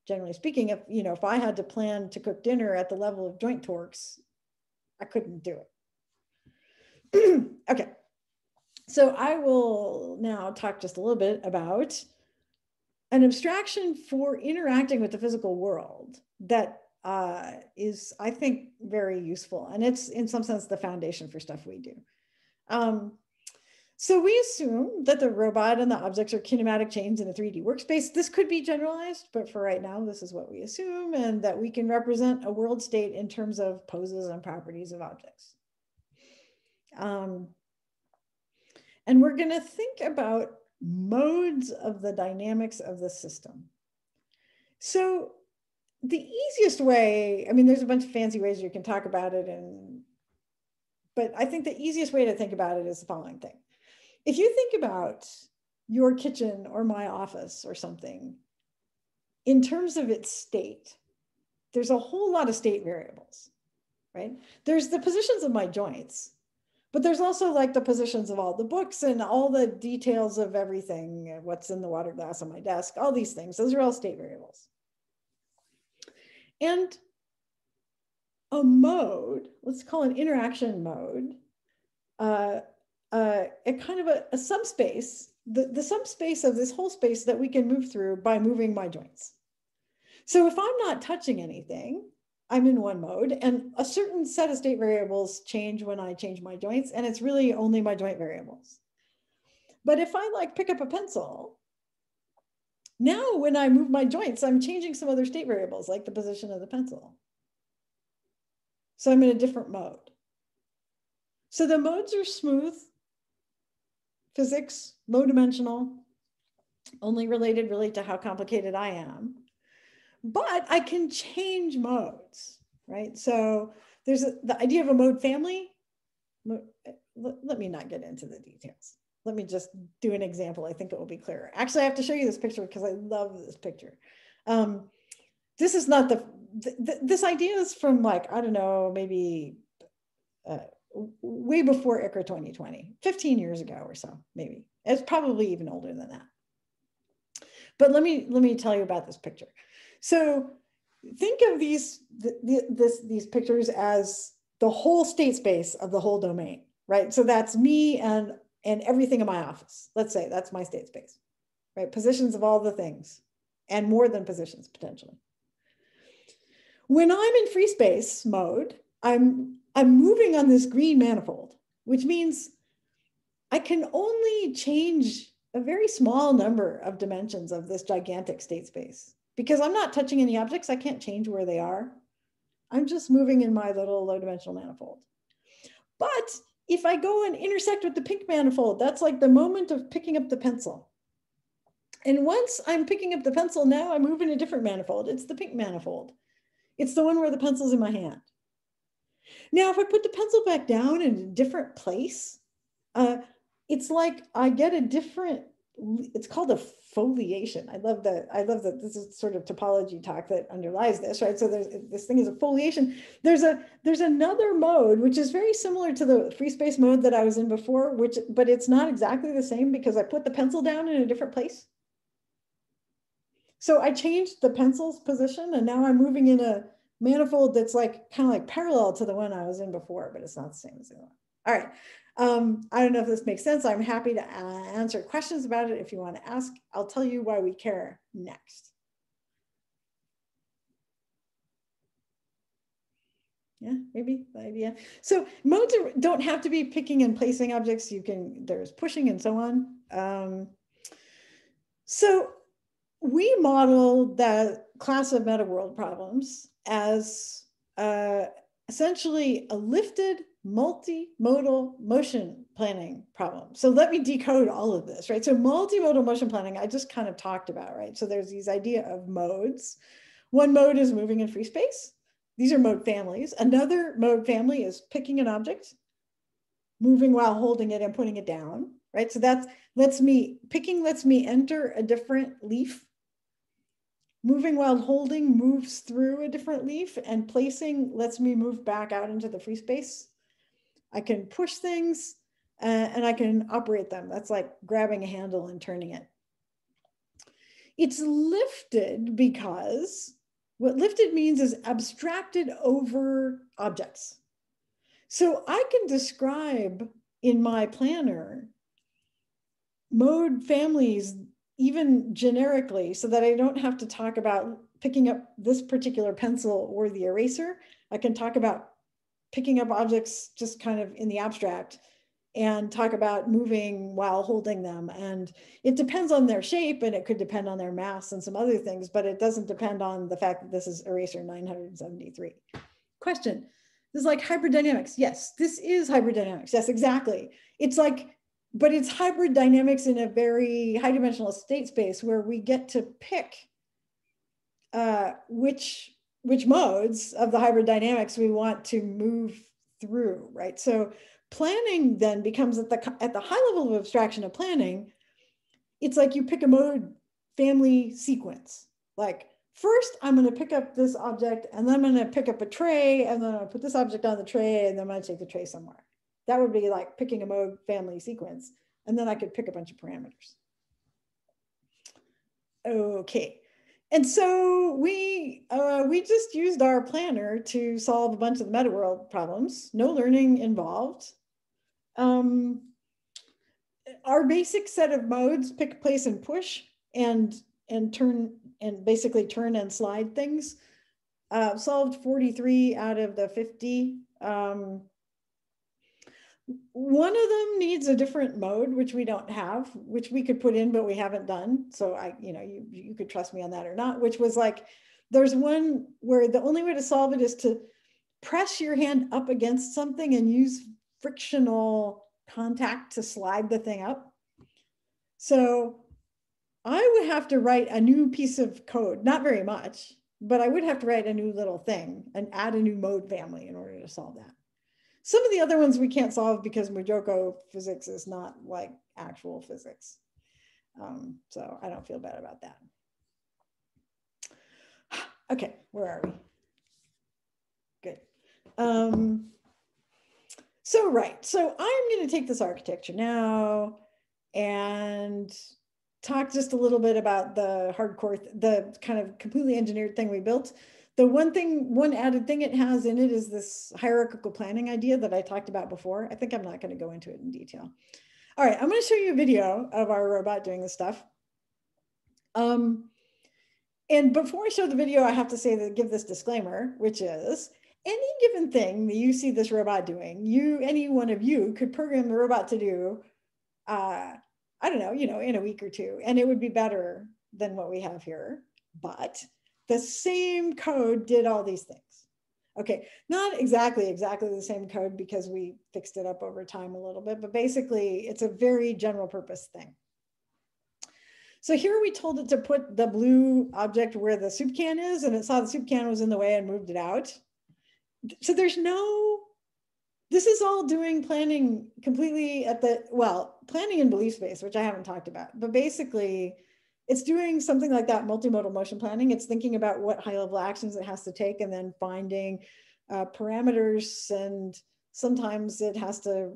generally speaking, if you know, if I had to plan to cook dinner at the level of joint torques, I couldn't do it. okay, so I will now talk just a little bit about an abstraction for interacting with the physical world that uh, is, I think, very useful. And it's in some sense the foundation for stuff we do. Um, so we assume that the robot and the objects are kinematic chains in a 3D workspace. This could be generalized, but for right now, this is what we assume, and that we can represent a world state in terms of poses and properties of objects. Um, and we're going to think about modes of the dynamics of the system. So the easiest way, I mean, there's a bunch of fancy ways you can talk about it, and but I think the easiest way to think about it is the following thing. If you think about your kitchen or my office or something in terms of its state, there's a whole lot of state variables, right? There's the positions of my joints, but there's also like the positions of all the books and all the details of everything, what's in the water glass on my desk, all these things. Those are all state variables. And a mode, let's call an interaction mode, uh, uh, a kind of a, a subspace, the, the subspace of this whole space that we can move through by moving my joints. So if I'm not touching anything, I'm in one mode and a certain set of state variables change when I change my joints and it's really only my joint variables. But if I like pick up a pencil, now when I move my joints, I'm changing some other state variables like the position of the pencil. So I'm in a different mode. So the modes are smooth, physics, low dimensional, only related really to how complicated I am but I can change modes, right? So there's a, the idea of a mode family. Let, me not get into the details. Let me just do an example. I think it will be clearer. Actually, I have to show you this picture because I love this picture. Um, this is not the, th this idea is from like, I don't know, maybe uh, way before ICRA 2020, 15 years ago or so, maybe. It's probably even older than that. But let me, let me tell you about this picture. So think of these, the, this, these pictures as the whole state space of the whole domain, right? So that's me and, and everything in my office. Let's say that's my state space, right? Positions of all the things and more than positions potentially. When I'm in free space mode, I'm, I'm moving on this green manifold, which means I can only change a very small number of dimensions of this gigantic state space because I'm not touching any objects. I can't change where they are. I'm just moving in my little low dimensional manifold. But if I go and intersect with the pink manifold, that's like the moment of picking up the pencil. And once I'm picking up the pencil, now I move in a different manifold. It's the pink manifold. It's the one where the pencil's in my hand. Now, if I put the pencil back down in a different place, uh, it's like I get a different, it's called a foliation. I love that. I love that this is sort of topology talk that underlies this, right? So there's this thing is a foliation. There's a there's another mode which is very similar to the free space mode that I was in before, which but it's not exactly the same because I put the pencil down in a different place. So I changed the pencil's position and now I'm moving in a manifold that's like kind of like parallel to the one I was in before, but it's not the same as the one. All right. Um, I don't know if this makes sense. I'm happy to uh, answer questions about it if you want to ask. I'll tell you why we care next. Yeah, maybe the idea. So modes are, don't have to be picking and placing objects. You can, there's pushing and so on. Um, so we model that class of MetaWorld problems as uh, essentially a lifted multimodal motion planning problem. So let me decode all of this, right? So multimodal motion planning, I just kind of talked about, right? So there's these idea of modes. One mode is moving in free space. These are mode families. Another mode family is picking an object, moving while holding it and putting it down, right? So that's lets me, picking lets me enter a different leaf Moving while holding moves through a different leaf and placing lets me move back out into the free space. I can push things uh, and I can operate them. That's like grabbing a handle and turning it. it's lifted because what lifted means is abstracted over objects. So I can describe in my planner mode families even generically so that I don't have to talk about picking up this particular pencil or the eraser. I can talk about picking up objects just kind of in the abstract and talk about moving while holding them. And it depends on their shape and it could depend on their mass and some other things, but it doesn't depend on the fact that this is eraser 973. Question, this is like hybrid dynamics. Yes, this is hybrid dynamics. Yes, exactly. It's like, but it's hybrid dynamics in a very high dimensional state space where we get to pick uh, which which modes of the hybrid dynamics we want to move through, right? So planning then becomes at the at the high level of abstraction of planning, it's like you pick a mode family sequence. Like first I'm going to pick up this object and then I'm going to pick up a tray and then I'll put this object on the tray and then I'm going to take the tray somewhere. That would be like picking a mode family sequence. And then I could pick a bunch of parameters. Okay. And so we uh, we just used our planner to solve a bunch of the MetaWorld problems. No learning involved. Um, our basic set of modes: pick, place, and push, and and turn and basically turn and slide things. Uh, solved 43 out of the 50. Um, one of them needs a different mode, which we don't have, which we could put in, but we haven't done. So I, you know, you, you could trust me on that or not, which was like, there's one where the only way to solve it is to press your hand up against something and use frictional contact to slide the thing up. So I would have to write a new piece of code, not very much, but I would have to write a new little thing and add a new mode family in order to solve that. Some of the other ones we can't solve because MuJoCo physics is not like actual physics. Um, so I don't feel bad about that. Okay, where are we? Good. Um, so, right, so I'm gonna take this architecture now and talk just a little bit about the hardcore, the kind of completely engineered thing we built. The one thing, one added thing it has in it is this hierarchical planning idea that I talked about before. I think I'm not going to go into it in detail. All right, I'm going to show you a video of our robot doing this stuff. Um, and before I show the video, I have to say that give this disclaimer, which is any given thing that you see this robot doing, you, any one of you could program the robot to do, uh, I don't know, you know, in a week or two, and it would be better than what we have here. But the same code did all these things. Okay, not exactly exactly the same code because we fixed it up over time a little bit, but basically it's a very general purpose thing. So here we told it to put the blue object where the soup can is and it saw the soup can was in the way and moved it out. So there's no, this is all doing planning completely at the, well, planning in belief space, which I haven't talked about, but basically it's doing something like that multimodal motion planning. It's thinking about what high level actions it has to take and then finding uh, parameters. And sometimes it has to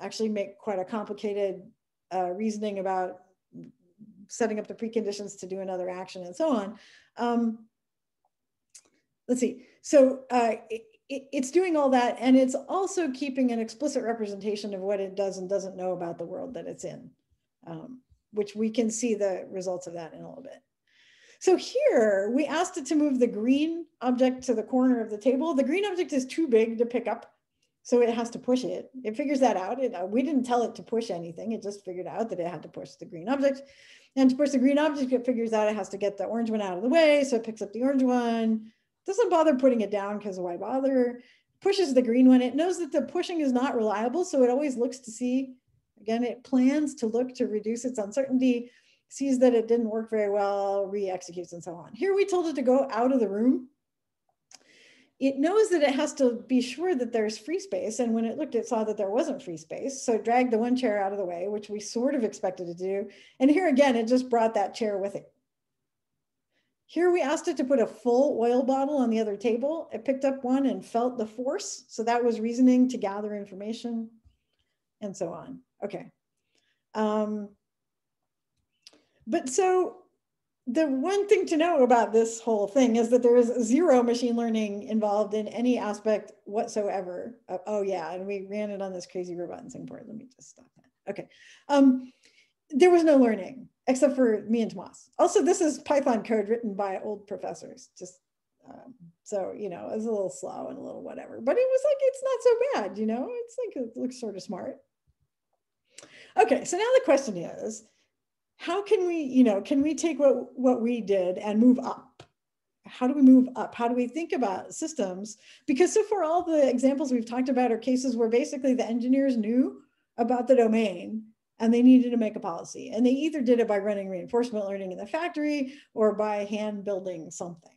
actually make quite a complicated uh, reasoning about setting up the preconditions to do another action and so on. Um, let's see. So uh, it, it, it's doing all that and it's also keeping an explicit representation of what it does and doesn't know about the world that it's in. Um, which we can see the results of that in a little bit. So here we asked it to move the green object to the corner of the table. The green object is too big to pick up, so it has to push it. It figures that out. It, uh, we didn't tell it to push anything. It just figured out that it had to push the green object. And to push the green object, it figures out it has to get the orange one out of the way. So it picks up the orange one, doesn't bother putting it down because why bother? Pushes the green one. It knows that the pushing is not reliable. So it always looks to see Again, it plans to look to reduce its uncertainty, sees that it didn't work very well, re-executes and so on. Here we told it to go out of the room. It knows that it has to be sure that there's free space. And when it looked, it saw that there wasn't free space. So it dragged the one chair out of the way, which we sort of expected it to do. And here again, it just brought that chair with it. Here we asked it to put a full oil bottle on the other table. It picked up one and felt the force. So that was reasoning to gather information and so on. Okay. Um, but so the one thing to know about this whole thing is that there is zero machine learning involved in any aspect whatsoever. oh yeah, and we ran it on this crazy robot in Singapore. Let me just stop that. Okay. Um, there was no learning except for me and Tomas. Also, this is Python code written by old professors. Just um, so you know, it's a little slow and a little whatever, but it was like it's not so bad. You know, it's like it looks sort of smart. Okay, so now the question is, how can we, you know, can we take what what we did and move up? How do we move up? How do we think about systems? Because so far, all the examples we've talked about are cases where basically the engineers knew about the domain and they needed to make a policy. And they either did it by running reinforcement learning in the factory or by hand building something.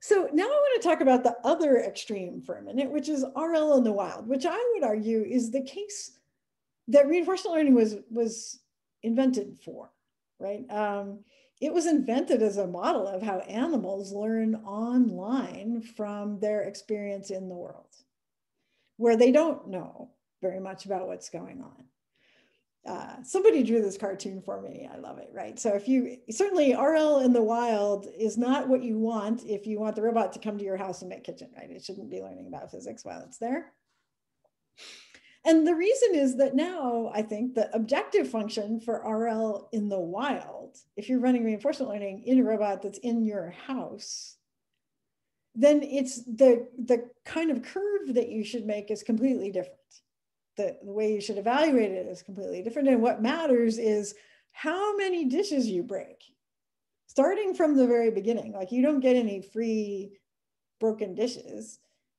So now I want to talk about the other extreme for a minute, which is RL in the wild, which I would argue is the case that reinforcement learning was, was invented for, right? Um, it was invented as a model of how animals learn online from their experience in the world, where they don't know very much about what's going on. Uh, somebody drew this cartoon for me. I love it, right? So if you certainly RL in the wild is not what you want if you want the robot to come to your house and make kitchen, right? It shouldn't be learning about physics while it's there. And the reason is that now I think the objective function for RL in the wild, if you're running reinforcement learning in a robot that's in your house, then it's the, the kind of curve that you should make is completely different the, the way you should evaluate it is completely different. And what matters is how many dishes you break, starting from the very beginning. Like you don't get any free broken dishes.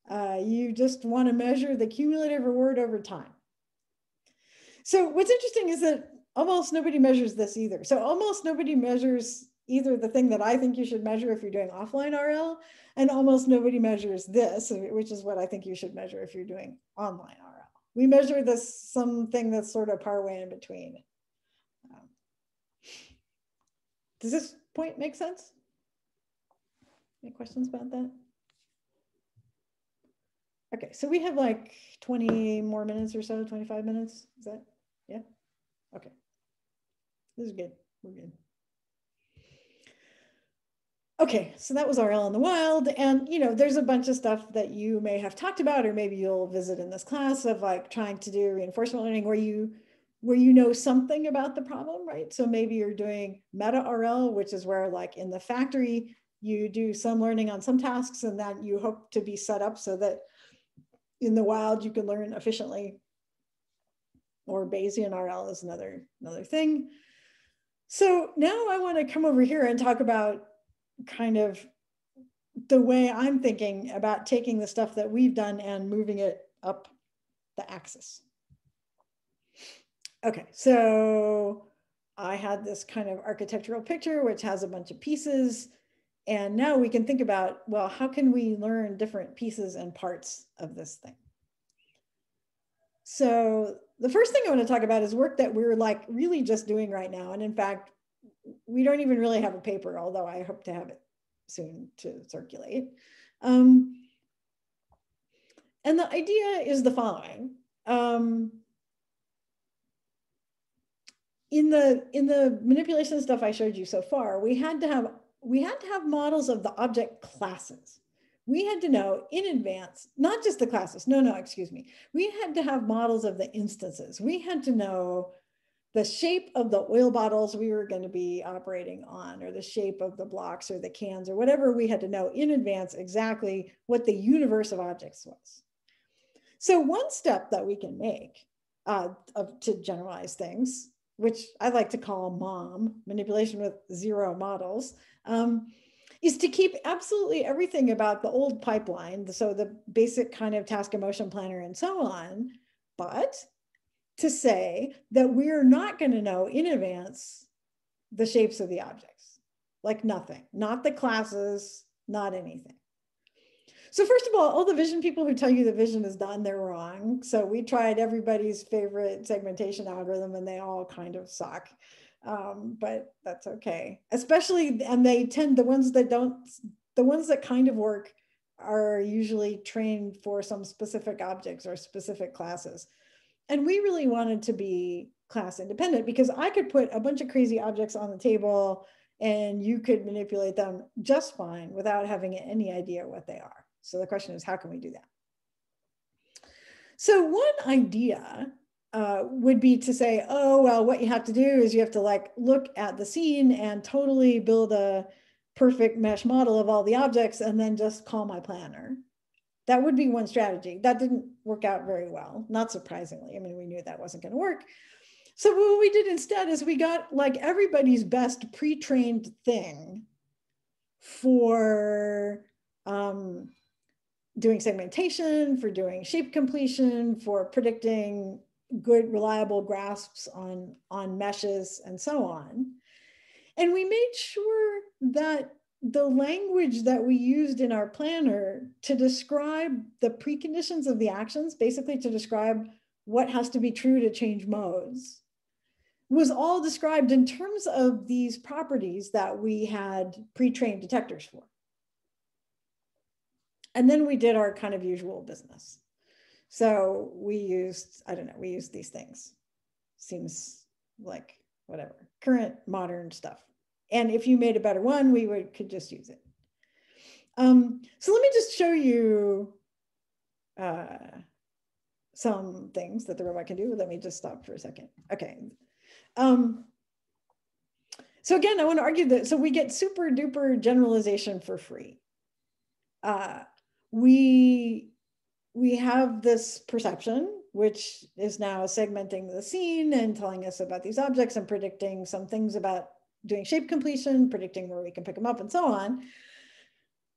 Uh, you just want to measure the cumulative reward over time. So what's interesting is that almost nobody measures this either. So almost nobody measures either the thing that I think you should measure if you're doing offline RL, and almost nobody measures this, which is what I think you should measure if you're doing online RL we measure this something that's sort of par way in between. Um, does this point make sense? Any questions about that? Okay, so we have like 20 more minutes or so, 25 minutes. Is that, yeah? Okay. This is good. We're good. Okay, so that was RL in the wild. And, you know, there's a bunch of stuff that you may have talked about, or maybe you'll visit in this class of like trying to do reinforcement learning where you where you know something about the problem, right? So maybe you're doing meta RL, which is where like in the factory, you do some learning on some tasks and then you hope to be set up so that in the wild you can learn efficiently. Or Bayesian RL is another, another thing. So now I want to come over here and talk about kind of the way I'm thinking about taking the stuff that we've done and moving it up the axis. Okay, so I had this kind of architectural picture which has a bunch of pieces. And now we can think about, well, how can we learn different pieces and parts of this thing? So the first thing I want to talk about is work that we're like really just doing right now. And in fact, we don't even really have a paper, although I hope to have it soon to circulate. Um, and the idea is the following. Um, in the in the manipulation stuff I showed you so far, we had to have we had to have models of the object classes. We had to know in advance, not just the classes. No, no, excuse me. We had to have models of the instances. We had to know the shape of the oil bottles we were going to be operating on, or the shape of the blocks or the cans, or whatever we had to know in advance exactly what the universe of objects was. So, one step that we can make uh, of, to generalize things, which I like to call MOM, manipulation with zero models, um, is to keep absolutely everything about the old pipeline, so the basic kind of task and motion planner and so on, but to say that we're not going to know in advance the shapes of the objects, like nothing, not the classes, not anything. So first of all, all the vision people who tell you the vision is done, they're wrong. So we tried everybody's favorite segmentation algorithm and they all kind of suck. Um, but that's okay. Especially, and they tend, the ones that don't, the ones that kind of work are usually trained for some specific objects or specific classes and we really wanted to be class independent because I could put a bunch of crazy objects on the table and you could manipulate them just fine without having any idea what they are. So the question is, how can we do that? So one idea uh, would be to say, oh, well, what you have to do is you have to like look at the scene and totally build a perfect mesh model of all the objects and then just call my planner. That would be one strategy. That didn't work out very well, not surprisingly. I mean, we knew that wasn't going to work. So what we did instead is we got like everybody's best pre-trained thing for um, doing segmentation, for doing shape completion, for predicting good, reliable grasps on, on meshes and so on. And we made sure that the language that we used in our planner to describe the preconditions of the actions, basically to describe what has to be true to change modes, was all described in terms of these properties that we had pre-trained detectors for. And then we did our kind of usual business. So we used, I don't know, we used these things. Seems like whatever, current modern stuff. And if you made a better one, we would could just use it. Um, so let me just show you uh, some things that the robot can do. Let me just stop for a second. Okay. Um, so again, I want to argue that, so we get super duper generalization for free. Uh, we we have this perception, which is now segmenting the scene and telling us about these objects and predicting some things about doing shape completion, predicting where we can pick them up and so on.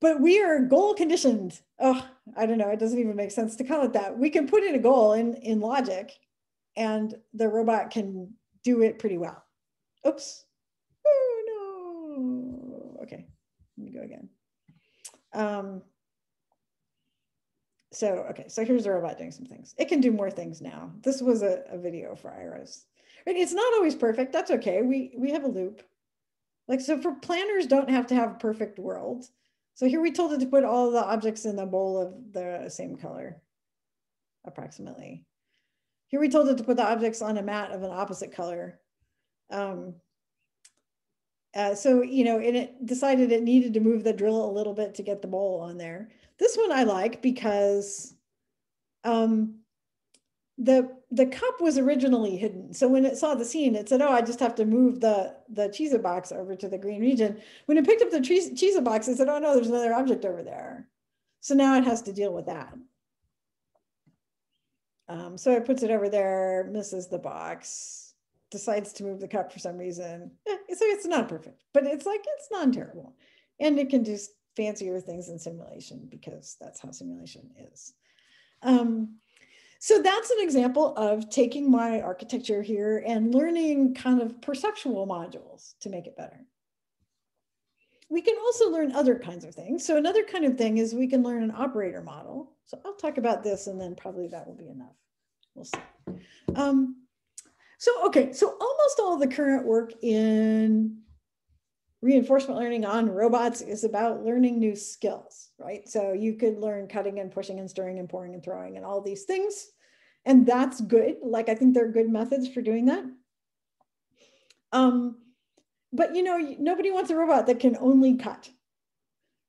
But we are goal conditioned. Oh, I don't know. It doesn't even make sense to call it that. We can put in a goal in, in logic and the robot can do it pretty well. Oops. Oh, no. Okay, let me go again. Um, so, okay, so here's a robot doing some things. It can do more things now. This was a, a video for IROS. Right? It's not always perfect. That's okay. We, we have a loop. Like, so for planners don't have to have a perfect world. So here we told it to put all the objects in a bowl of the same color, approximately. Here we told it to put the objects on a mat of an opposite color. Um, uh, so, you know, and it decided it needed to move the drill a little bit to get the bowl on there. This one I like because um, the the cup was originally hidden. So when it saw the scene, it said, "Oh, I just have to move the the Cheez box over to the green region." When it picked up the Cheez box, it said, "Oh no, there's another object over there." So now it has to deal with that. Um, so it puts it over there, misses the box, decides to move the cup for some reason. Eh, so it's not perfect, but it's like it's non-terrible, and it can do fancier things in simulation because that's how simulation is. Um, so that's an example of taking my architecture here and learning kind of perceptual modules to make it better. We can also learn other kinds of things. So another kind of thing is we can learn an operator model. So I'll talk about this and then probably that will be enough. We'll see. Um, so, okay, so almost all the current work in reinforcement learning on robots is about learning new skills, right? So you could learn cutting and pushing and stirring and pouring and throwing and all these things. And that's good. Like, I think there are good methods for doing that. Um, but you know, nobody wants a robot that can only cut.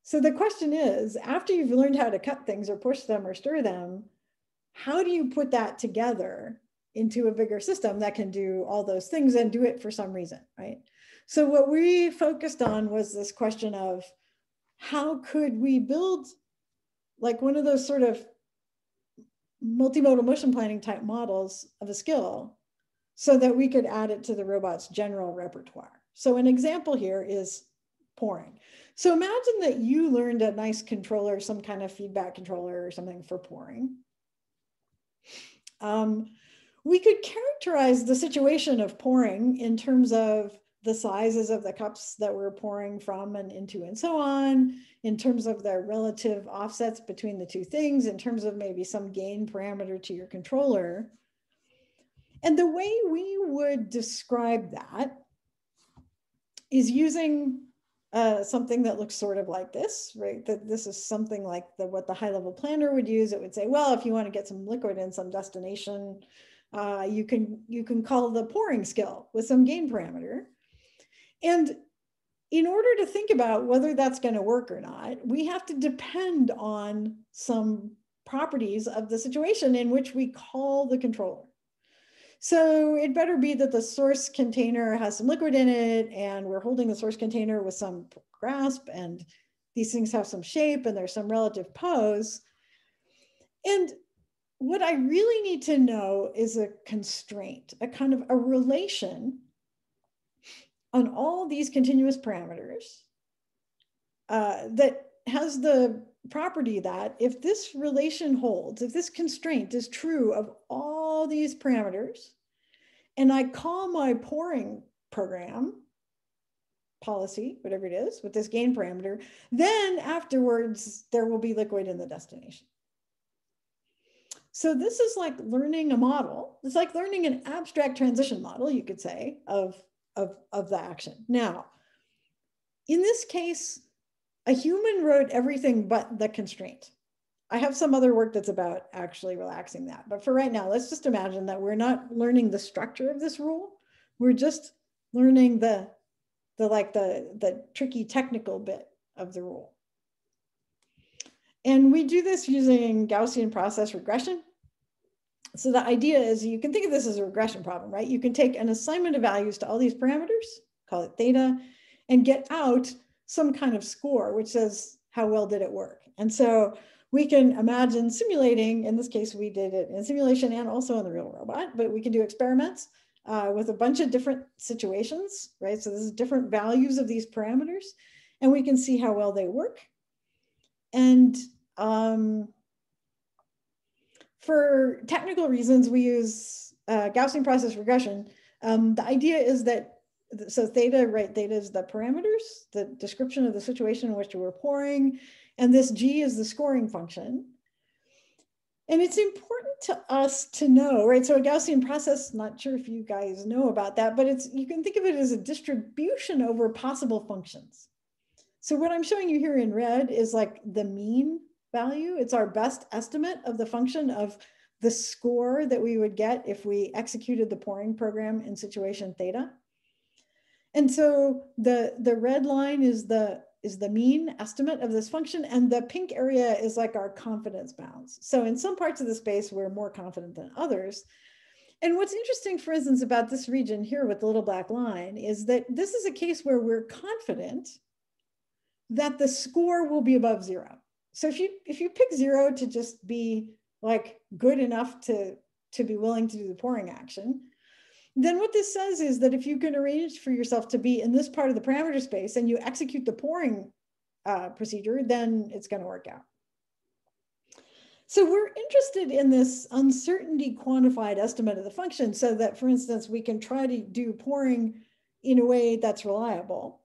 So the question is, after you've learned how to cut things or push them or stir them, how do you put that together into a bigger system that can do all those things and do it for some reason, right? So what we focused on was this question of how could we build like one of those sort of multimodal motion planning type models of a skill so that we could add it to the robot's general repertoire. So an example here is pouring. So imagine that you learned a nice controller, some kind of feedback controller or something for pouring. Um, we could characterize the situation of pouring in terms of the sizes of the cups that we're pouring from and into and so on, in terms of their relative offsets between the two things, in terms of maybe some gain parameter to your controller. And the way we would describe that is using uh, something that looks sort of like this, right? That this is something like the what the high level planner would use. It would say, well, if you want to get some liquid in some destination, Uh, you can you can call the pouring skill with some gain parameter. And in order to think about whether that's going to work or not, we have to depend on some properties of the situation in which we call the controller. So it better be that the source container has some liquid in it and we're holding the source container with some grasp and these things have some shape and there's some relative pose. And what I really need to know is a constraint, a kind of a relation on all these continuous parameters uh, that has the property that if this relation holds, if this constraint is true of all these parameters, and I call my pouring program policy, whatever it is, with this gain parameter, then afterwards there will be liquid in the destination. So this is like learning a model. It's like learning an abstract transition model, you could say, of, of, of the action. Now, in this case, a human wrote everything but the constraint. I have some other work that's about actually relaxing that. But for right now, let's just imagine that we're not learning the structure of this rule. We're just learning the, the like the, the tricky technical bit of the rule. And we do this using Gaussian process regression. So the idea is you can think of this as a regression problem, right? You can take an assignment of values to all these parameters, call it theta, and get out some kind of score, which says how well did it work. And so we can imagine simulating, in this case, we did it in simulation and also in the real robot, but we can do experiments uh, with a bunch of different situations, right? So this is different values of these parameters, and we can see how well they work. And um, for technical reasons, we use uh, Gaussian process regression. Um, the idea is that, so theta, right, theta is the parameters, the description of the situation in which we're pouring, and this G is the scoring function. And it's important to us to know, right? So a Gaussian process, not sure if you guys know about that, but it's you can think of it as a distribution over possible functions. So what I'm showing you here in red is like the mean value. It's our best estimate of the function of the score that we would get if we executed the pouring program in situation theta. And so the, the red line is the, is the mean estimate of this function and the pink area is like our confidence bounds. So in some parts of the space, we're more confident than others. And what's interesting, for instance, about this region here with the little black line is that this is a case where we're confident that the score will be above zero. So if you if you pick zero to just be like good enough to to be willing to do the pouring action, then what this says is that if you can arrange for yourself to be in this part of the parameter space and you execute the pouring uh, procedure, then it's going to work out. So we're interested in this uncertainty quantified estimate of the function so that, for instance, we can try to do pouring in a way that's reliable.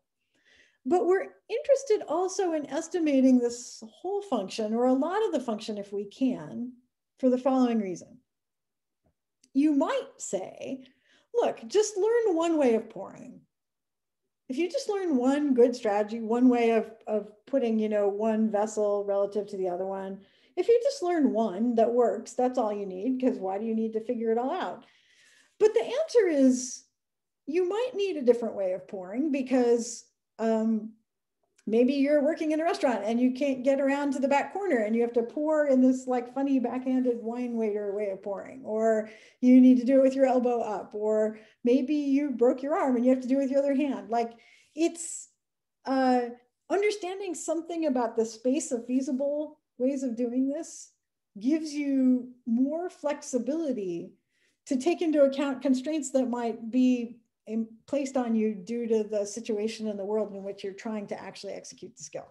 But we're interested also in estimating this whole function or a lot of the function if we can for the following reason. You might say, look, just learn one way of pouring. If you just learn one good strategy, one way of, of putting, you know, one vessel relative to the other one, if you just learn one that works, that's all you need because why do you need to figure it all out? But the answer is you might need a different way of pouring because um, maybe you're working in a restaurant and you can't get around to the back corner and you have to pour in this like funny backhanded wine waiter way of pouring or you need to do it with your elbow up or maybe you broke your arm and you have to do it with your other hand. Like it's uh, understanding something about the space of feasible ways of doing this gives you more flexibility to take into account constraints that might be placed on you due to the situation in the world in which you're trying to actually execute the skill.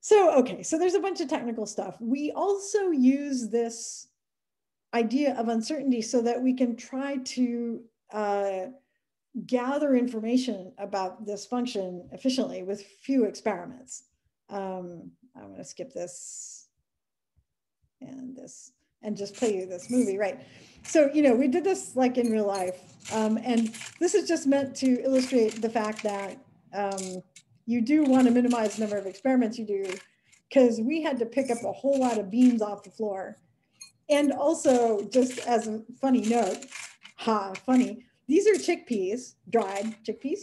So, okay, so there's a bunch of technical stuff. We also use this idea of uncertainty so that we can try to uh, gather information about this function efficiently with few experiments. Um, I'm going to skip this and this and just play you this movie, right? So, you know, we did this like in real life. Um, and this is just meant to illustrate the fact that um, you do want to minimize the number of experiments you do because we had to pick up a whole lot of beans off the floor. And also, just as a funny note, ha, funny, these are chickpeas, dried chickpeas,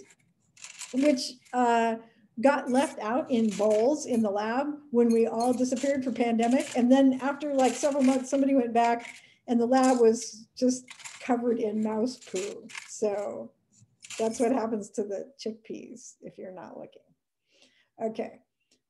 which uh, got left out in bowls in the lab when we all disappeared for pandemic. And then after like several months, somebody went back and the lab was just covered in mouse poo. So that's what happens to the chickpeas if you're not looking. Okay,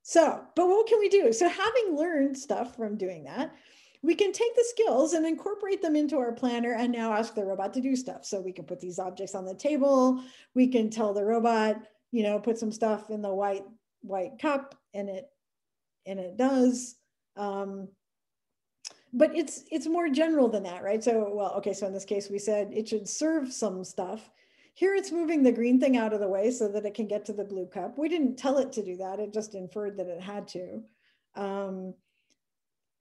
so, but what can we do? So having learned stuff from doing that, we can take the skills and incorporate them into our planner and now ask the robot to do stuff. So we can put these objects on the table. We can tell the robot, you know, put some stuff in the white white cup and it and it does. Um, but it's it's more general than that, right? So, well, okay, so in this case, we said it should serve some stuff. Here it's moving the green thing out of the way so that it can get to the blue cup. We didn't tell it to do that. It just inferred that it had to. Um,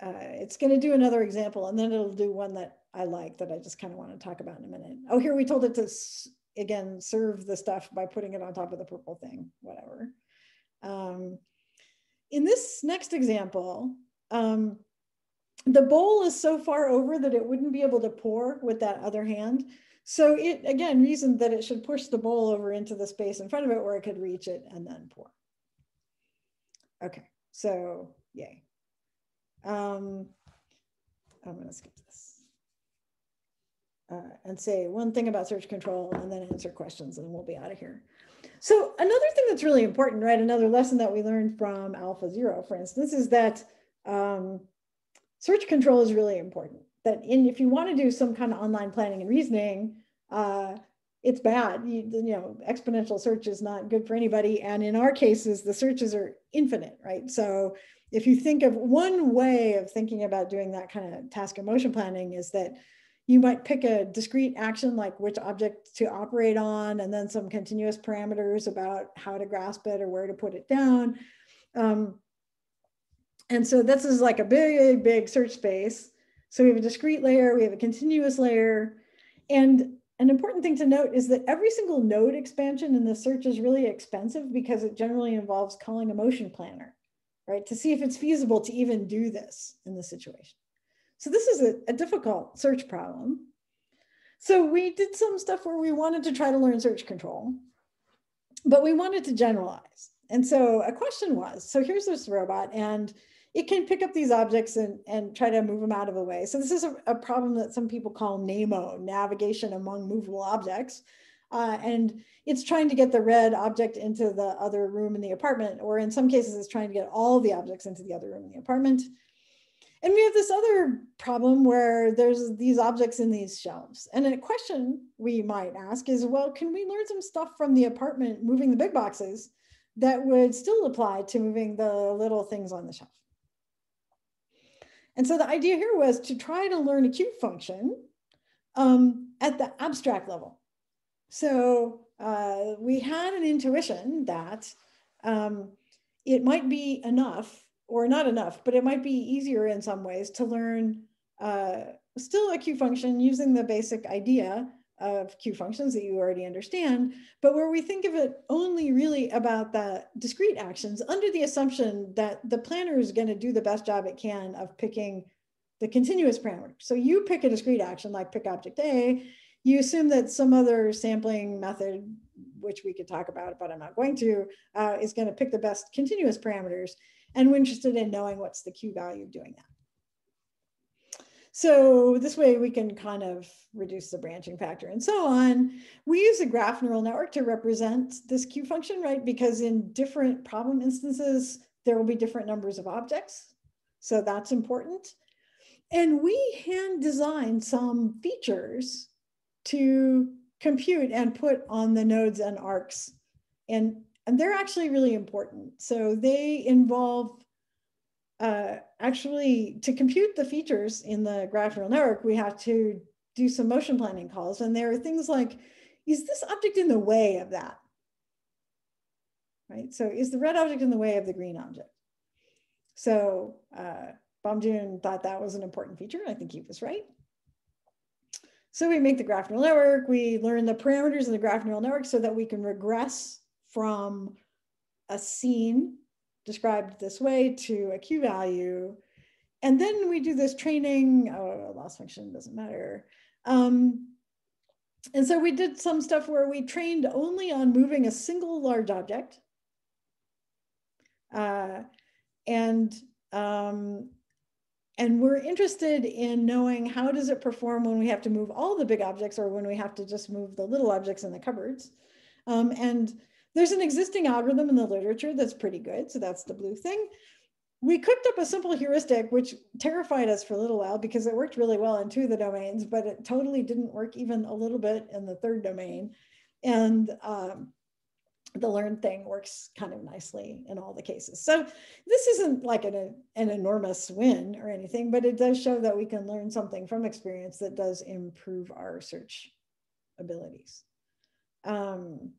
uh, it's going to do another example and then it'll do one that I like that I just kind of want to talk about in a minute. Oh, here we told it to, again, serve the stuff by putting it on top of the purple thing, whatever. Um, in this next example, um, the bowl is so far over that it wouldn't be able to pour with that other hand. So it, again, reasoned that it should push the bowl over into the space in front of it where it could reach it and then pour. Okay, so yay. Um, I'm gonna skip this. Uh, and say one thing about search control and then answer questions and we'll be out of here. So another thing that's really important, right? Another lesson that we learned from AlphaZero, for instance, is that um, search control is really important. That in if you want to do some kind of online planning and reasoning, uh, it's bad. You, you know, exponential search is not good for anybody. And in our cases, the searches are infinite, right? So if you think of one way of thinking about doing that kind of task and motion planning is that you might pick a discrete action like which object to operate on and then some continuous parameters about how to grasp it or where to put it down um, and so this is like a big big search space so we have a discrete layer we have a continuous layer and an important thing to note is that every single node expansion in the search is really expensive because it generally involves calling a motion planner right? To see if it's feasible to even do this in the situation. So this is a, a difficult search problem. So we did some stuff where we wanted to try to learn search control, but we wanted to generalize. And so a question was, so here's this robot and it can pick up these objects and, and try to move them out of the way. So this is a, a problem that some people call NAMO, navigation among movable objects. Uh, and it's trying to get the red object into the other room in the apartment, or in some cases, it's trying to get all the objects into the other room in the apartment. And we have this other problem where there's these objects in these shelves. And a question we might ask is, well, can we learn some stuff from the apartment moving the big boxes that would still apply to moving the little things on the shelf? And so the idea here was to try to learn a Q function um, at the abstract level. So uh, we had an intuition that um, it might be enough or not enough, but it might be easier in some ways to learn uh, still a Q function using the basic idea of Q functions that you already understand, but where we think of it only really about the discrete actions under the assumption that the planner is going to do the best job it can of picking the continuous parameter. So you pick a discrete action like pick object A, you assume that some other sampling method, which we could talk about, but I'm not going to, uh, is going to pick the best continuous parameters. And we're interested in knowing what's the Q value of doing that. So this way we can kind of reduce the branching factor and so on. We use a graph neural network to represent this Q function, right? Because in different problem instances, there will be different numbers of objects. So that's important. And we hand design some features to compute and put on the nodes and arcs. And, and they're actually really important. So they involve uh, actually to compute the features in the graph neural network, we have to do some motion planning calls. And there are things like, is this object in the way of that? Right, so is the red object in the way of the green object? So uh, Beomjoon thought that was an important feature. I think he was right. So we make the graph neural network, we learn the parameters in the graph neural network so that we can regress from a scene described this way to a Q value. and then we do this training, oh, loss function doesn't matter. Um, and so we did some stuff where we trained only on moving a single large object. Uh, and um, and we're interested in knowing how does it perform when we have to move all the big objects or when we have to just move the little objects in the cupboards. Um, and there's an existing algorithm in the literature that's pretty good. So that's the blue thing. We cooked up a simple heuristic, which terrified us for a little while because it worked really well in two of the domains, but it totally didn't work even a little bit in the third domain. And um, the learn thing works kind of nicely in all the cases. So this isn't like an, an enormous win or anything, but it does show that we can learn something from experience that does improve our search abilities. Um,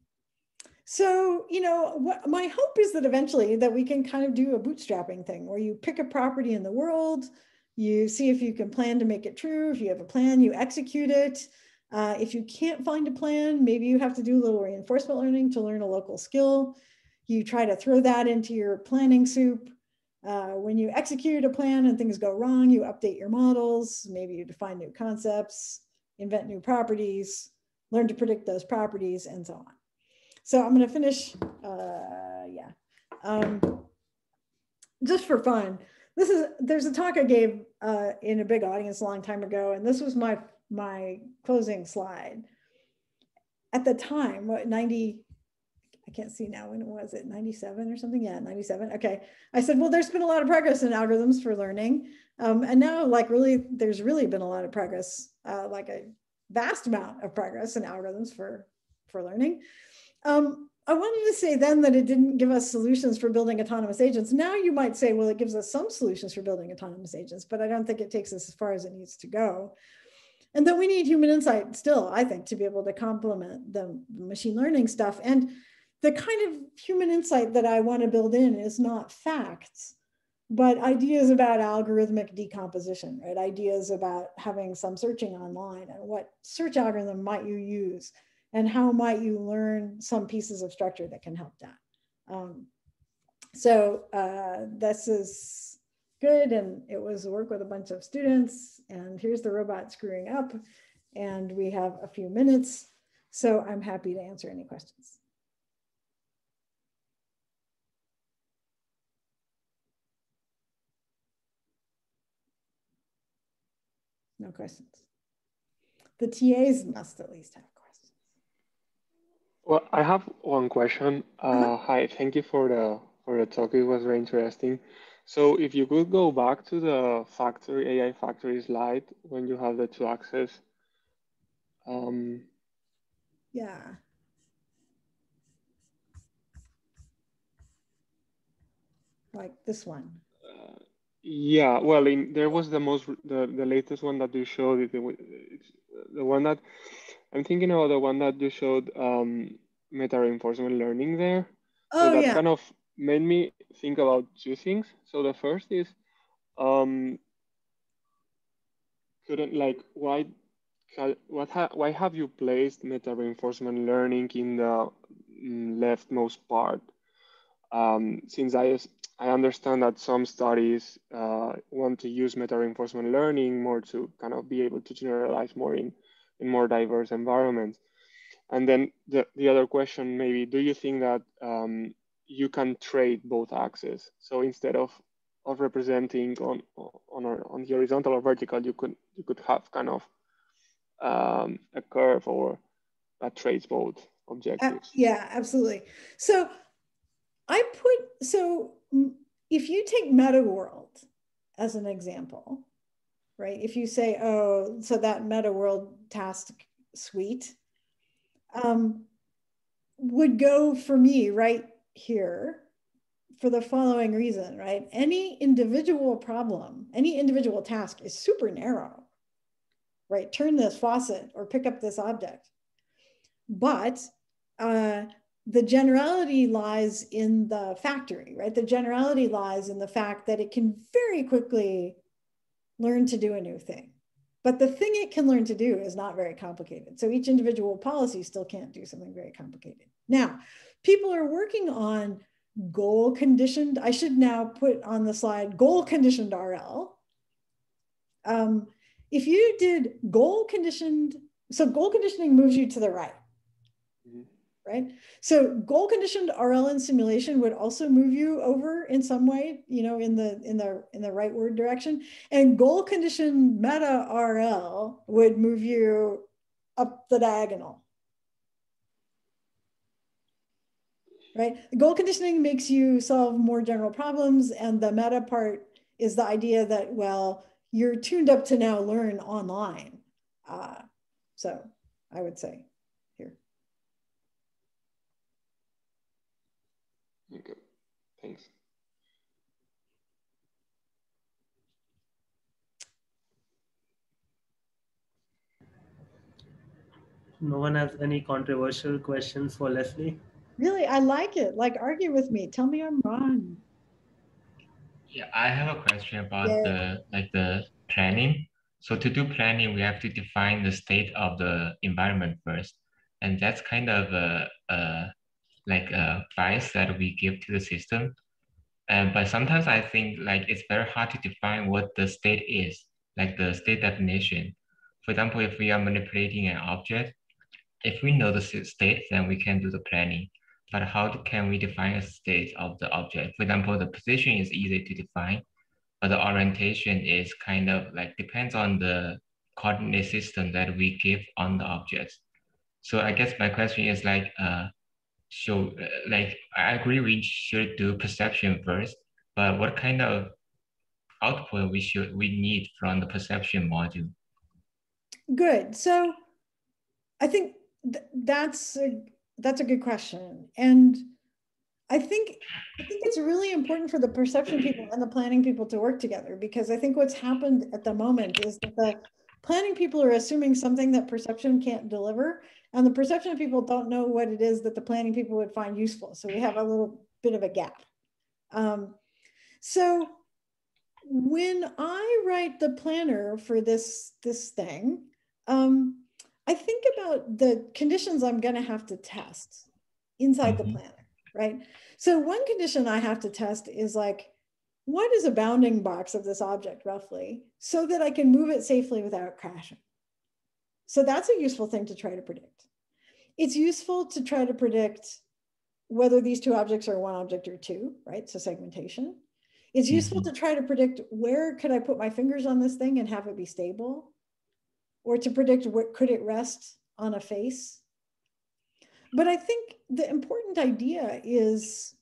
so, you know, what my hope is that eventually that we can kind of do a bootstrapping thing where you pick a property in the world, you see if you can plan to make it true. If you have a plan, you execute it. Uh, if you can't find a plan, maybe you have to do a little reinforcement learning to learn a local skill. You try to throw that into your planning soup. Uh, when you execute a plan and things go wrong, you update your models. Maybe you define new concepts, invent new properties, learn to predict those properties, and so on. So I'm going to finish. Uh, yeah. Um, just for fun, this is there's a talk I gave uh, in a big audience a long time ago, and this was my my closing slide. At the time, what 90, I can't see now, when was it, 97 or something? Yeah, 97. Okay. I said, well, there's been a lot of progress in algorithms for learning. Um, and now like really, there's really been a lot of progress, uh, like a vast amount of progress in algorithms for, for learning. Um, I wanted to say then that it didn't give us solutions for building autonomous agents. Now you might say, well, it gives us some solutions for building autonomous agents, but I don't think it takes us as far as it needs to go. And that we need human insight still, I think, to be able to complement the machine learning stuff. And the kind of human insight that I want to build in is not facts, but ideas about algorithmic decomposition, right? Ideas about having some searching online and what search algorithm might you use and how might you learn some pieces of structure that can help that. Um, so uh, this is good and it was work with a bunch of students and here's the robot screwing up and we have a few minutes. So I'm happy to answer any questions. No questions. The TAs must at least have. Well, I have one question. Uh, uh -huh. Hi, thank you for the for the talk. It was very interesting. So if you could go back to the factory AI factory slide when you have the two axes. Um, yeah. Like this one. Uh, yeah, well, in, there was the most the, the latest one that you showed. It, it's the one that I'm thinking about the one that you showed um, meta reinforcement learning there. Oh, so that yeah. kind of made me think about two things. So the first is, um, couldn't like why, what ha why have you placed meta reinforcement learning in the mm, leftmost part? Um, since I I understand that some studies uh, want to use meta reinforcement learning more to kind of be able to generalize more in in more diverse environments. And then the, the other question maybe, do you think that um, you can trade both axes. So instead of of representing on on on the horizontal or vertical, you could you could have kind of um, a curve or that trades both objectives. Uh, yeah, absolutely. So I put so if you take MetaWorld as an example, right? If you say, oh, so that MetaWorld task suite um, would go for me right here for the following reason, right? Any individual problem, any individual task is super narrow, right? Turn this faucet or pick up this object. But uh, the generality lies in the factory, right? The generality lies in the fact that it can very quickly learn to do a new thing. But the thing it can learn to do is not very complicated. So each individual policy still can't do something very complicated. Now, people are working on goal conditioned. I should now put on the slide goal conditioned RL, Um, if you did goal conditioned, so goal conditioning moves you to the right. Right? So goal conditioned RL in simulation would also move you over in some way, you know, in the in the in the rightward direction. And goal conditioned meta RL would move you up the diagonal. Right? Goal conditioning makes you solve more general problems, and the meta part is the idea that, well, you're tuned up to now learn online. Uh, so I would say here. Okay, thanks. No one has any controversial questions for Leslie? Really, I like it. Like, argue with me. Tell me I'm wrong. Yeah, I have a question about yeah. the like the planning. So to do planning, we have to define the state of the environment first, and that's kind of a, a like a bias that we give to the system. And but sometimes I think like it's very hard to define what the state is, like the state definition. For example, if we are manipulating an object, if we know the state, then we can do the planning. But how can we define a state of the object? For example, the position is easy to define, but the orientation is kind of like depends on the coordinate system that we give on the objects. So I guess my question is like, uh, so uh, like I agree we should do perception first, but what kind of output we should we need from the perception module? Good. So I think th that's a, that's a good question, and I think I think it's really important for the perception people and the planning people to work together because I think what's happened at the moment is that the planning people are assuming something that perception can't deliver and the perception of people don't know what it is that the planning people would find useful. So we have a little bit of a gap. Um, so when I write the planner for this, this thing, um, I think about the conditions I'm going to have to test inside the planner right? So one condition I have to test is like, what is a bounding box of this object roughly so that I can move it safely without crashing? So that's a useful thing to try to predict. It's useful to try to predict whether these two objects are one object or two, right? So segmentation. It's useful mm-hmm. to try to predict where could I put my fingers on this thing and have it be stable? Or to predict what could it rest on a face but I think the important idea is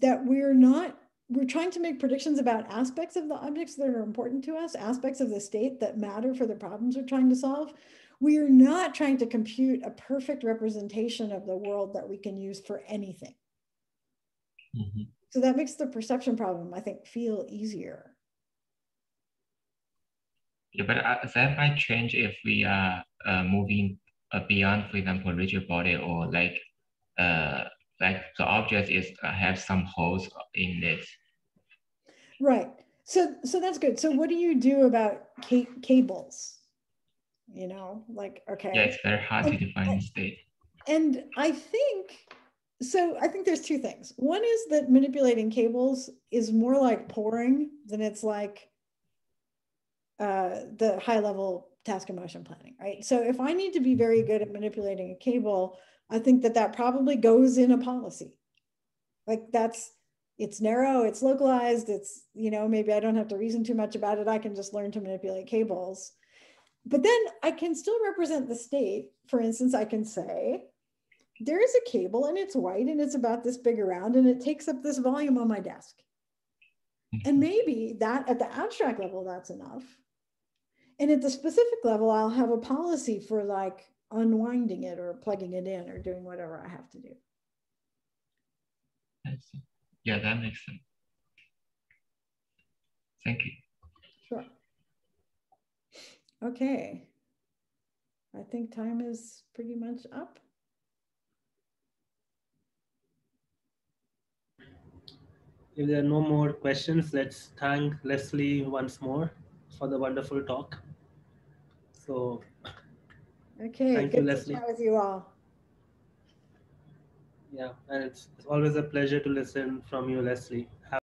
that we're not, we're trying to make predictions about aspects of the objects that are important to us, aspects of the state that matter for the problems we're trying to solve. We are not trying to compute a perfect representation of the world that we can use for anything. Mm -hmm. So that makes the perception problem, I think, feel easier. Yeah, but uh, that might change if we are uh, moving uh, beyond, for example, rigid body or like uh, like the object is uh, have some holes in it. Right. So so that's good. So what do you do about ca cables? You know, like okay. Yeah, it's very hard and, to define the state. And I think so. I think there's two things. One is that manipulating cables is more like pouring than it's like uh, the high level task and motion planning, right? So if I need to be very good at manipulating a cable, I think that that probably goes in a policy. Like that's, it's narrow, it's localized, it's, you know, maybe I don't have to reason too much about it. I can just learn to manipulate cables. But then I can still represent the state. For instance, I can say, there is a cable and it's white and it's about this big around and it takes up this volume on my desk. And mm-hmm. maybe that at the abstract level, that's enough. And at the specific level, I'll have a policy for like unwinding it or plugging it in or doing whatever I have to do. I see. Yeah, that makes sense. Thank you. Sure. Okay. I think time is pretty much up. If there are no more questions, let's thank Leslie once more for the wonderful talk. So, okay, thank good you, Leslie. with you all. Yeah, and it's, it's always a pleasure to listen from you, Leslie. Have